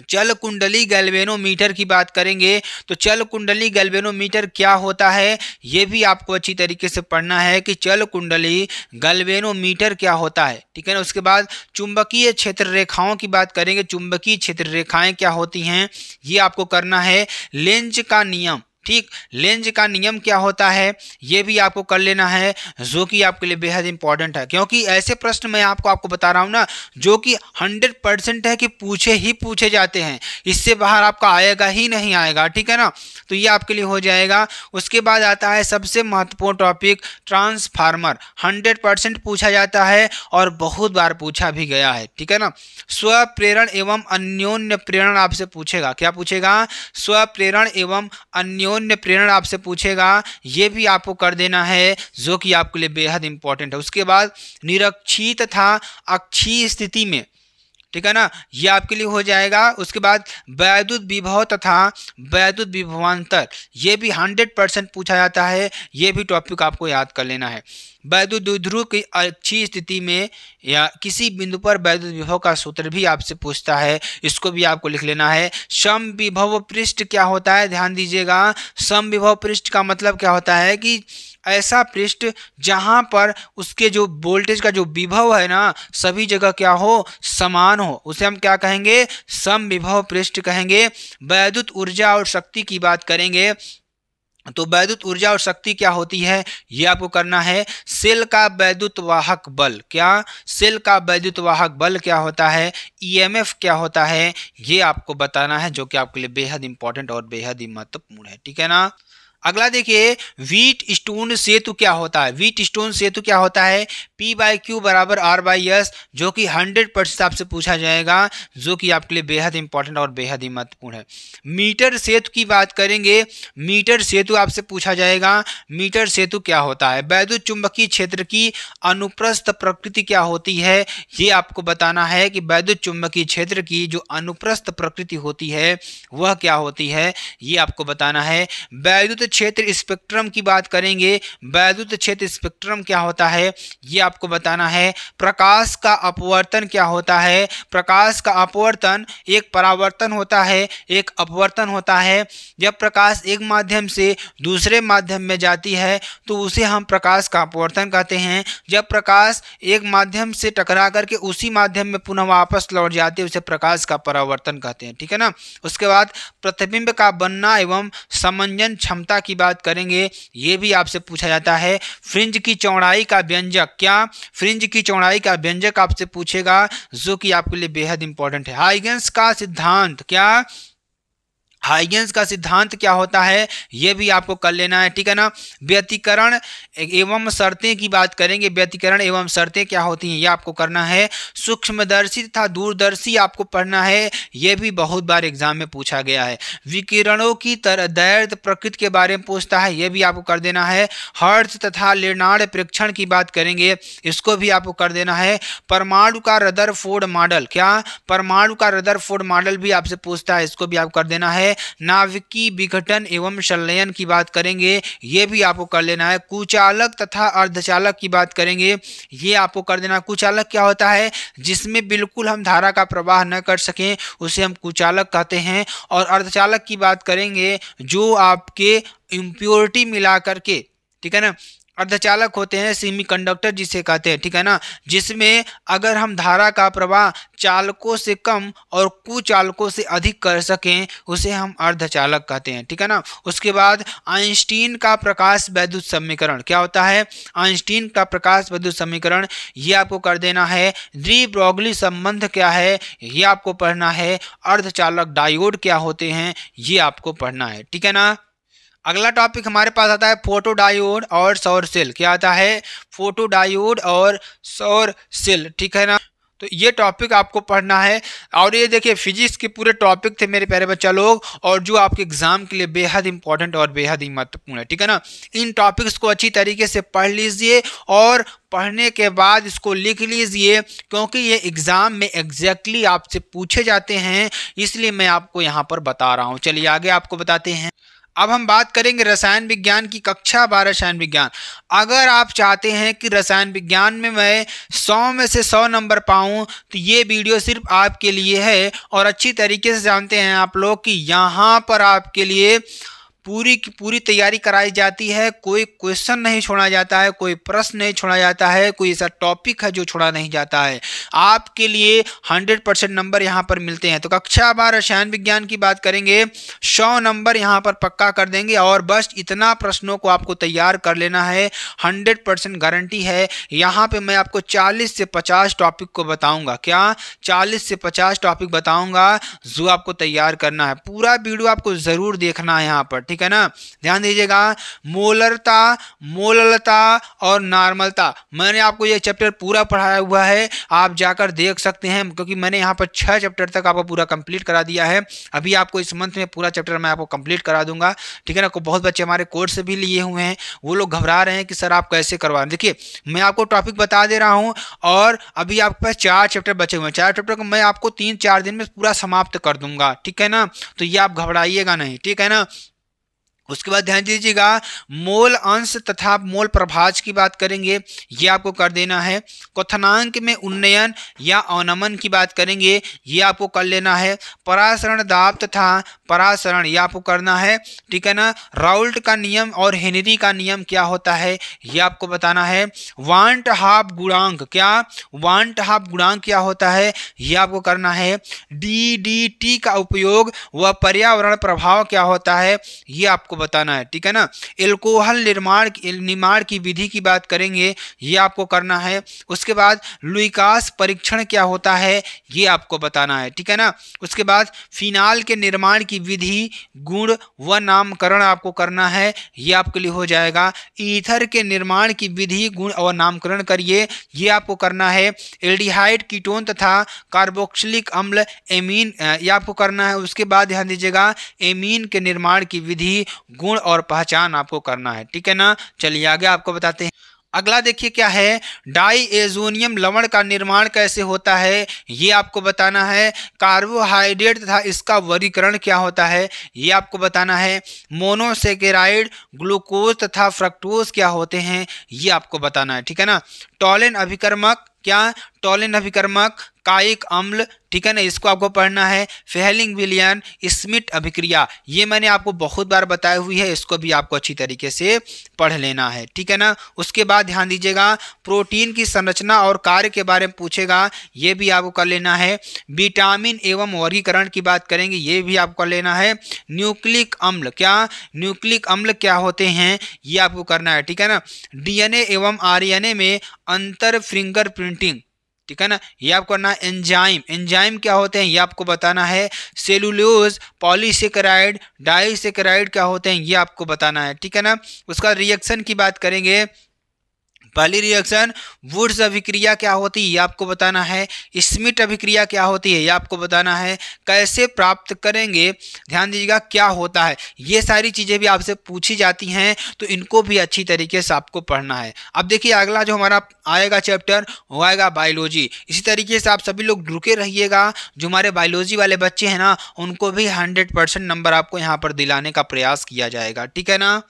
चल कुंडली गैल्वेनोमीटर की बात करेंगे तो चल कुंडली गैल्वेनोमीटर क्या होता है, ये भी आपको अच्छी तरीके से पढ़ना है कि चल कुंडली गैल्वेनोमीटर क्या होता है, ठीक है ना? उसके बाद चुंबकीय क्षेत्र रेखाओं की बात करेंगे, चुंबकीय क्षेत्र रेखाएँ क्या होती हैं, ये आपको करना है, लेंज का नियम। ठीक, लेंज का नियम क्या होता है? ये भी आपको कर लेना है, जो कि आपके लिए बेहद इंपॉर्टेंट है। क्योंकि ऐसे प्रश्न मैं आपको आपको बता रहा हूँ ना, जो कि हंड्रेड परसेंट है कि पूछे ही पूछे जाते हैं। इससे बाहर आपका आएगा ही नहीं आएगा, ठीक है ना? तो ये आपके लिए हो जाएगा। उसके बाद आता है सबसे महत्वपूर्ण टॉपिक ट्रांसफार्मर हंड्रेड परसेंट पूछा जाता है और बहुत बार पूछा भी गया है, ठीक है ना? स्व प्रेरण एवं अन्योन्य प्रेरण आपसे पूछेगा। क्या पूछेगा? स्व प्रेरण एवं अन्योन्य अन्योन्य प्रेरणा आपसे पूछेगा, ये भी आपको कर देना है, जो कि आपके लिए बेहद इंपॉर्टेंट है। उसके बाद निरक्षी तथा अक्षी स्थिति में ठीक है ना? ये आपके लिए हो जाएगा। उसके बाद वैद्युत विभव तथा वैद्युत विभवांतर। ये भी हंड्रेड परसेंट पूछा जाता है। ये भी टॉपिक आपको याद कर लेना है। वैद्युत द्विध्रुव की अच्छी स्थिति में या किसी बिंदु पर वैद्युत विभव का सूत्र भी आपसे पूछता है। इसको भी आपको लिख लेना है। सम विभव पृष्ठ क्या होता है? ध्यान दीजिएगा। सम विभव पृष्ठ का मतलब क्या होता है कि ऐसा पृष्ठ जहाँ पर उसके जो वोल्टेज का जो विभव है ना, सभी जगह क्या हो? समान हो। उसे हम क्या कहेंगे? सम विभव पृष्ठ कहेंगे। वैद्युत ऊर्जा और शक्ति की बात करेंगे तो वैद्युत ऊर्जा और शक्ति क्या होती है? ये आपको करना है। सेल का वैद्युत वाहक बल क्या? सेल का वैद्युत वाहक बल क्या होता है? ईएमएफ क्या होता है? ये आपको बताना है, जो कि आपके लिए बेहद इंपॉर्टेंट और बेहद ही महत्वपूर्ण है। ठीक है ना? अगला देखिए वीट स्टोन सेतु क्या होता है? वीट स्टोन सेतु क्या होता है? पी बाई क्यू बराबर आर बाई एस जो कि हंड्रेड परसेंट आपसे पूछा जाएगा, जो कि आपके लिए बेहद इंपॉर्टेंट और बेहद ही महत्वपूर्ण है। मीटर सेतु की बात करेंगे, मीटर सेतु आपसे पूछा जाएगा, मीटर सेतु क्या होता है? वैद्युत चुंबकीय क्षेत्र की अनुप्रस्थ प्रकृति क्या होती है? ये आपको बताना है कि वैद्युत चुंबकीय क्षेत्र की जो अनुप्रस्थ प्रकृति होती है, वह क्या होती है? ये आपको बताना है। वैद्युत क्षेत्र स्पेक्ट्रम की बात करेंगे, वैद्युत क्षेत्र स्पेक्ट्रम क्या होता है? ये आपको बताना है। प्रकाश का अपवर्तन क्या होता है? प्रकाश का अपवर्तन एक परावर्तन होता है, एक अपवर्तन होता है। जब प्रकाश एक माध्यम से दूसरे माध्यम में जाती है तो उसे हम प्रकाश का अपवर्तन कहते हैं। जब प्रकाश एक माध्यम से टकरा करके उसी माध्यम में पुनः वापस लौट जाती है, उसे प्रकाश का परावर्तन कहते हैं। ठीक है ना? उसके बाद प्रतिबिंब का बनना एवं समंजन क्षमता की बात करेंगे, ये भी आपसे पूछा जाता है, फ्रिंज की चौड़ाई का व्यंजक, क्या फ्रिंज की चौड़ाई का व्यंजक आपसे पूछेगा, जो कि आपके लिए बेहद इंपॉर्टेंट है। हाइगेंस का सिद्धांत, क्या हाइगेंस का सिद्धांत क्या होता है यह भी आपको कर लेना है, ठीक है ना? व्यतिकरण एवं शर्तें की बात करेंगे। व्यतिकरण एवं शर्तें क्या होती हैं, ये आपको करना है। सूक्ष्मदर्शी तथा दूरदर्शी आपको पढ़ना है यह भी बहुत बार एग्ज़ाम में पूछा गया है। विकिरणों की तरह दैर्द प्रकृति के बारे में पूछता है यह भी आपको कर देना है। हर्ष तथा लेनार्ड परीक्षण की बात करेंगे, इसको भी आपको कर देना है। परमाणु का रदर मॉडल, क्या? परमाणु का रदर मॉडल भी आपसे पूछता है, इसको भी आप कर देना है। है नाविकी विघटन एवं संलयन की बात करेंगे, ये भी आपको कर लेना है। कुचालक तथा अर्धचालक की बात करेंगे, ये आपको कर देना। कुचालक क्या होता है? जिसमें बिल्कुल हम धारा का प्रवाह न कर सकें, उसे हम कुचालक कहते हैं। और अर्धचालक की बात करेंगे, जो आपके इम्प्योरिटी मिला करके ठीक है ना? अर्धचालक होते हैं सेमी कंडक्टर जिसे कहते हैं, ठीक है ना? जिसमें अगर हम धारा का प्रवाह चालकों से कम और कुचालकों से अधिक कर सकें, उसे हम अर्धचालक कहते हैं, ठीक है ना? उसके बाद आइंस्टीन का प्रकाश वैद्युत समीकरण, क्या होता है? आइंस्टीन का प्रकाश वैद्युत समीकरण, ये आपको कर देना है। द्विब्रोगली संबंध क्या है? ये आपको पढ़ना है। अर्धचालक डायोड क्या होते हैं? ये आपको पढ़ना है, ठीक है ना? अगला टॉपिक हमारे पास आता है फ़ोटो डायोड और सौर सेल क्या आता है? फ़ोटो डायोड और सौर सेल ठीक है ना? तो ये टॉपिक आपको पढ़ना है। और ये देखिए फिजिक्स के पूरे टॉपिक थे मेरे प्यारे बच्चा लोग, और जो आपके एग्ज़ाम के लिए बेहद इंपॉर्टेंट और बेहद ही महत्वपूर्ण है, ठीक है ना? इन टॉपिक्स को अच्छी तरीके से पढ़ लीजिए और पढ़ने के बाद इसको लिख लीजिए, क्योंकि ये एग्ज़ाम में एग्जैक्टली आपसे पूछे जाते हैं, इसलिए मैं आपको यहाँ पर बता रहा हूँ। चलिए आगे आपको बताते हैं। अब हम बात करेंगे रसायन विज्ञान की कक्षा बारह रसायन विज्ञान। अगर आप चाहते हैं कि रसायन विज्ञान में मैं सौ में से सौ नंबर पाऊँ तो ये वीडियो सिर्फ़ आपके लिए है और अच्छी तरीके से जानते हैं आप लोग कि यहाँ पर आपके लिए पूरी की पूरी तैयारी कराई जाती है, कोई क्वेश्चन नहीं छोड़ा जाता है, कोई प्रश्न नहीं छोड़ा जाता है, कोई ऐसा टॉपिक है जो छोड़ा नहीं जाता है। आपके लिए 100 परसेंट नंबर यहाँ पर मिलते हैं। तो कक्षा बार रसायन विज्ञान की बात करेंगे 100 नंबर यहाँ पर पक्का कर देंगे और बस इतना प्रश्नों को आपको तैयार कर लेना है। 100 परसेंट गारंटी है। यहाँ पे मैं आपको 40 से 50 टॉपिक को बताऊँगा। क्या? 40 से 50 टॉपिक बताऊँगा, जो आपको तैयार करना है। पूरा वीडियो आपको ज़रूर देखना है यहाँ पर, ठीक ठीक है ना? ध्यान दीजिएगा, मोलरता, मोललता और नॉर्मलता। मैंने आपको ये चैप्टर पूरा पढ़ाया हुआ है, आप जाकर देख सकते हैं, क्योंकि मैंने यहाँ पर छह चैप्टर तक आपको पूरा कंप्लीट करा दिया है। अभी आपको इस मंथ में पूरा चैप्टर मैं आपको कंप्लीट करा दूँगा, ठीक है ना? बहुत बच्चे हमारे कोर्स से भी लिए हुए हैं, वो लोग घबरा रहे हैं कि सर आप कैसे करवा देखिए, मैं आपको टॉपिक बता दे रहा हूँ और अभी आपके पास चार चैप्टर बचे हुए हैं। चार चैप्टर को मैं आपको तीन चार दिन में पूरा समाप्त कर दूँगा, ठीक है ना? तो ये आप घबराइएगा नहीं, ठीक है ना? उसके बाद ध्यान दीजिएगा, मोल अंश तथा मोल प्रभाज की बात करेंगे, ये आपको कर देना है। क्वथनांक में उन्नयन या अवनमन की बात करेंगे, ये आपको कर लेना है। परासरण दाब तथा परासरण ये आपको करना है। ठीक है ना? राउल्ट का नियम और हेनरी का नियम क्या होता है, ये आपको बताना है। वांट हाफ़ गुणांक, क्या? वांट हाफ़ गुणांक क्या होता है, ये आपको करना है। डी डी टी का उपयोग व पर्यावरण प्रभाव क्या होता है, ये आपको बताना है, ठीक है ना? एल्कोहल निर्माण निर्माण की विधि की बात करेंगे, ये आपको करना है। उसके बाद लुइकास परीक्षण क्या होता है, ये आपको बताना है, ठीक है ना? उसके बाद फिनाल के निर्माण की विधि, गुण व नामकरण आपको करना है, ये आपके लिए हो जाएगा। ईथर के निर्माण की विधि, गुण और नामकरण करिए, ये आपको करना है। एल्डिहाइड, कीटोन तथा कार्बोक्सिलिक अम्ल, एमीन ये आपको करना है। उसके बाद ध्यान दीजिएगा, एमीन के निर्माण की विधि गुण और पहचान आपको करना है, ठीक है ना? चलिए आगे आपको बताते हैं। अगला देखिए क्या है? डाई एजोनियम लवण का निर्माण कैसे होता है? ये आपको बताना है। कार्बोहाइड्रेट तथा इसका वर्गीकरण क्या होता है? ये आपको बताना है। मोनोसेकेराइड, ग्लूकोज तथा फ्रक्टोज क्या होते हैं? ये आपको बताना है, ठीक है ना? टॉलिन अभिकर्मक, क्या? टॉलिन अभिकर्मक काइक अम्ल, ठीक है ना, इसको आपको पढ़ना है। फेहलिंग विलियन, स्मिट अभिक्रिया, ये मैंने आपको बहुत बार बताई हुई है, इसको भी आपको अच्छी तरीके से पढ़ लेना है, ठीक है ना। उसके बाद ध्यान दीजिएगा, प्रोटीन की संरचना और कार्य के बारे में पूछेगा, ये भी आपको कर लेना है। विटामिन एवं वर्गीकरण की बात करेंगे, ये भी आपको कर लेना है। न्यूक्लिक अम्ल, क्या? न्यूक्लिक अम्ल क्या होते हैं, ये आपको करना है, ठीक है ना। डीएनए एवं आरएनए में अंतर फिंगर प्रिंटिंग ठीक है ना? ये आपको करना है एंजाइम एंजाइम क्या होते हैं? ये आपको बताना है। सेलुलोज पॉलीसेकेराइड डाइसेक्राइड क्या होते हैं? ये आपको बताना है, ठीक है ना? उसका रिएक्शन की बात करेंगे। पहली रिएक्शन वुड्स अभिक्रिया क्या होती है, ये आपको बताना है। स्मिट अभिक्रिया क्या होती है, ये आपको बताना है। कैसे प्राप्त करेंगे, ध्यान दीजिएगा, क्या होता है। ये सारी चीज़ें भी आपसे पूछी जाती हैं तो इनको भी अच्छी तरीके से आपको पढ़ना है। अब देखिए, अगला जो हमारा आएगा चैप्टर वो आएगा बायोलॉजी इसी तरीके से आप सभी लोग रुके रहिएगा, जो हमारे बायोलॉजी वाले बच्चे हैं ना, उनको भी हंड्रेड परसेंट नंबर आपको यहाँ पर दिलाने का प्रयास किया जाएगा। ठीक है ना?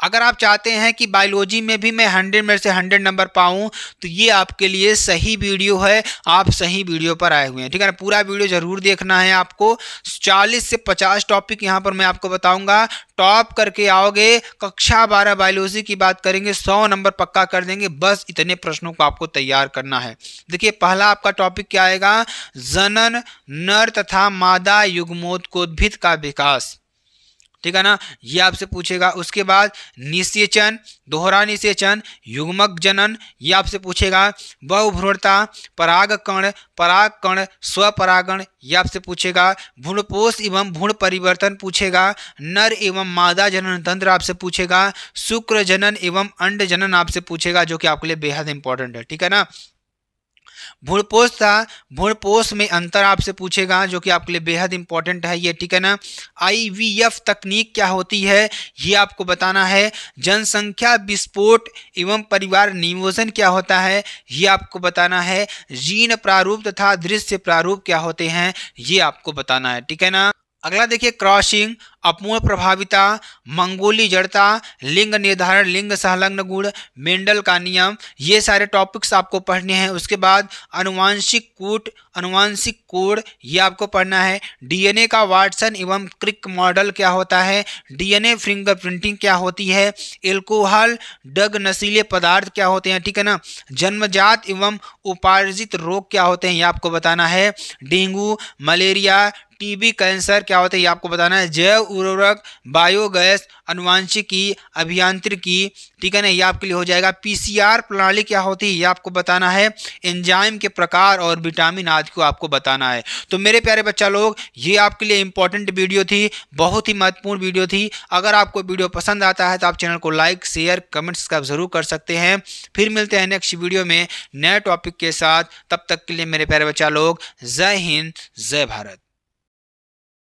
अगर आप चाहते हैं कि बायोलॉजी में भी मैं हंड्रेड में से हंड्रेड नंबर पाऊँ तो ये आपके लिए सही वीडियो है। आप सही वीडियो पर आए हुए हैं, ठीक है ना? पूरा वीडियो ज़रूर देखना है आपको। चालीस से पचास टॉपिक यहाँ पर मैं आपको बताऊँगा। टॉप करके आओगे, कक्षा बारह बायोलॉजी की बात करेंगे, सौ नंबर पक्का कर देंगे, बस इतने प्रश्नों को आपको तैयार करना है। देखिए, पहला आपका टॉपिक क्या आएगा? जनन, नर तथा मादा युग्मोत्कोद्भिद का विकास। ठीक है ना? ये आपसे पूछेगा। उसके बाद निषेचन, दोहरा निषेचन युग्मक जनन ये आपसे पूछेगा। बहुभ्रूणता, परागकण परागकण, स्वपरागण, ये आपसे पूछेगा। भ्रूणपोष एवं भ्रूण परिवर्तन पूछेगा। नर एवं मादा जनन तंत्र आपसे पूछेगा। शुक्र जनन एवं अंड जनन आपसे पूछेगा, जो कि आपके लिए बेहद इंपॉर्टेंट है। ठीक है ना? भूणपोष था भूणपोष में अंतर आपसे पूछेगा, जो कि आपके लिए बेहद इंपॉर्टेंट है ये, ठीक है ना? आईवीएफ तकनीक क्या होती है, ये आपको बताना है। जनसंख्या, विस्फोट एवं परिवार नियोजन क्या होता है, ये आपको बताना है। जीन प्रारूप तथा दृश्य प्रारूप क्या होते हैं, ये आपको बताना है, ठीक है ना? अगला देखिए, क्रॉसिंग अपूर्ण प्रभाविता, मंगोली जड़ता, लिंग निर्धारण, लिंग संलग्न गुण, मेंडल का नियम, ये सारे टॉपिक्स आपको पढ़ने हैं। उसके बाद अनुवांशिक कूट, अनुवांशिक कोड, ये आपको पढ़ना है। डीएनए का वाटसन एवं क्रिक मॉडल क्या होता है? डीएनए फिंगरप्रिंटिंग क्या होती है? एल्कोहल डग नशीले पदार्थ क्या होते हैं? ठीक है ना? जन्मजात एवं उपार्जित रोग क्या होते हैं? ये आपको बताना है। डेंगू, मलेरिया टीबी कैंसर, क्या होता है, ये आपको बताना है। जैव उर्वरक, बायोगैस, अनुवांशिकी, अभियांत्रिकी, ठीक है ना, ये आपके लिए हो जाएगा। पीसीआर प्रणाली क्या होती है, ये आपको बताना है। एंजाइम के प्रकार और विटामिन आदि को आपको बताना है। तो मेरे प्यारे बच्चा लोग, ये आपके लिए इंपॉर्टेंट वीडियो थी, बहुत ही महत्वपूर्ण वीडियो थी। अगर आपको वीडियो पसंद आता है तो आप चैनल को लाइक शेयर कमेंट सब्सक्राइब ज़रूर कर सकते हैं। फिर मिलते हैं नेक्स्ट वीडियो में नए टॉपिक के साथ। तब तक के लिए मेरे प्यारे बच्चा लोग, जय हिंद, जय भारत।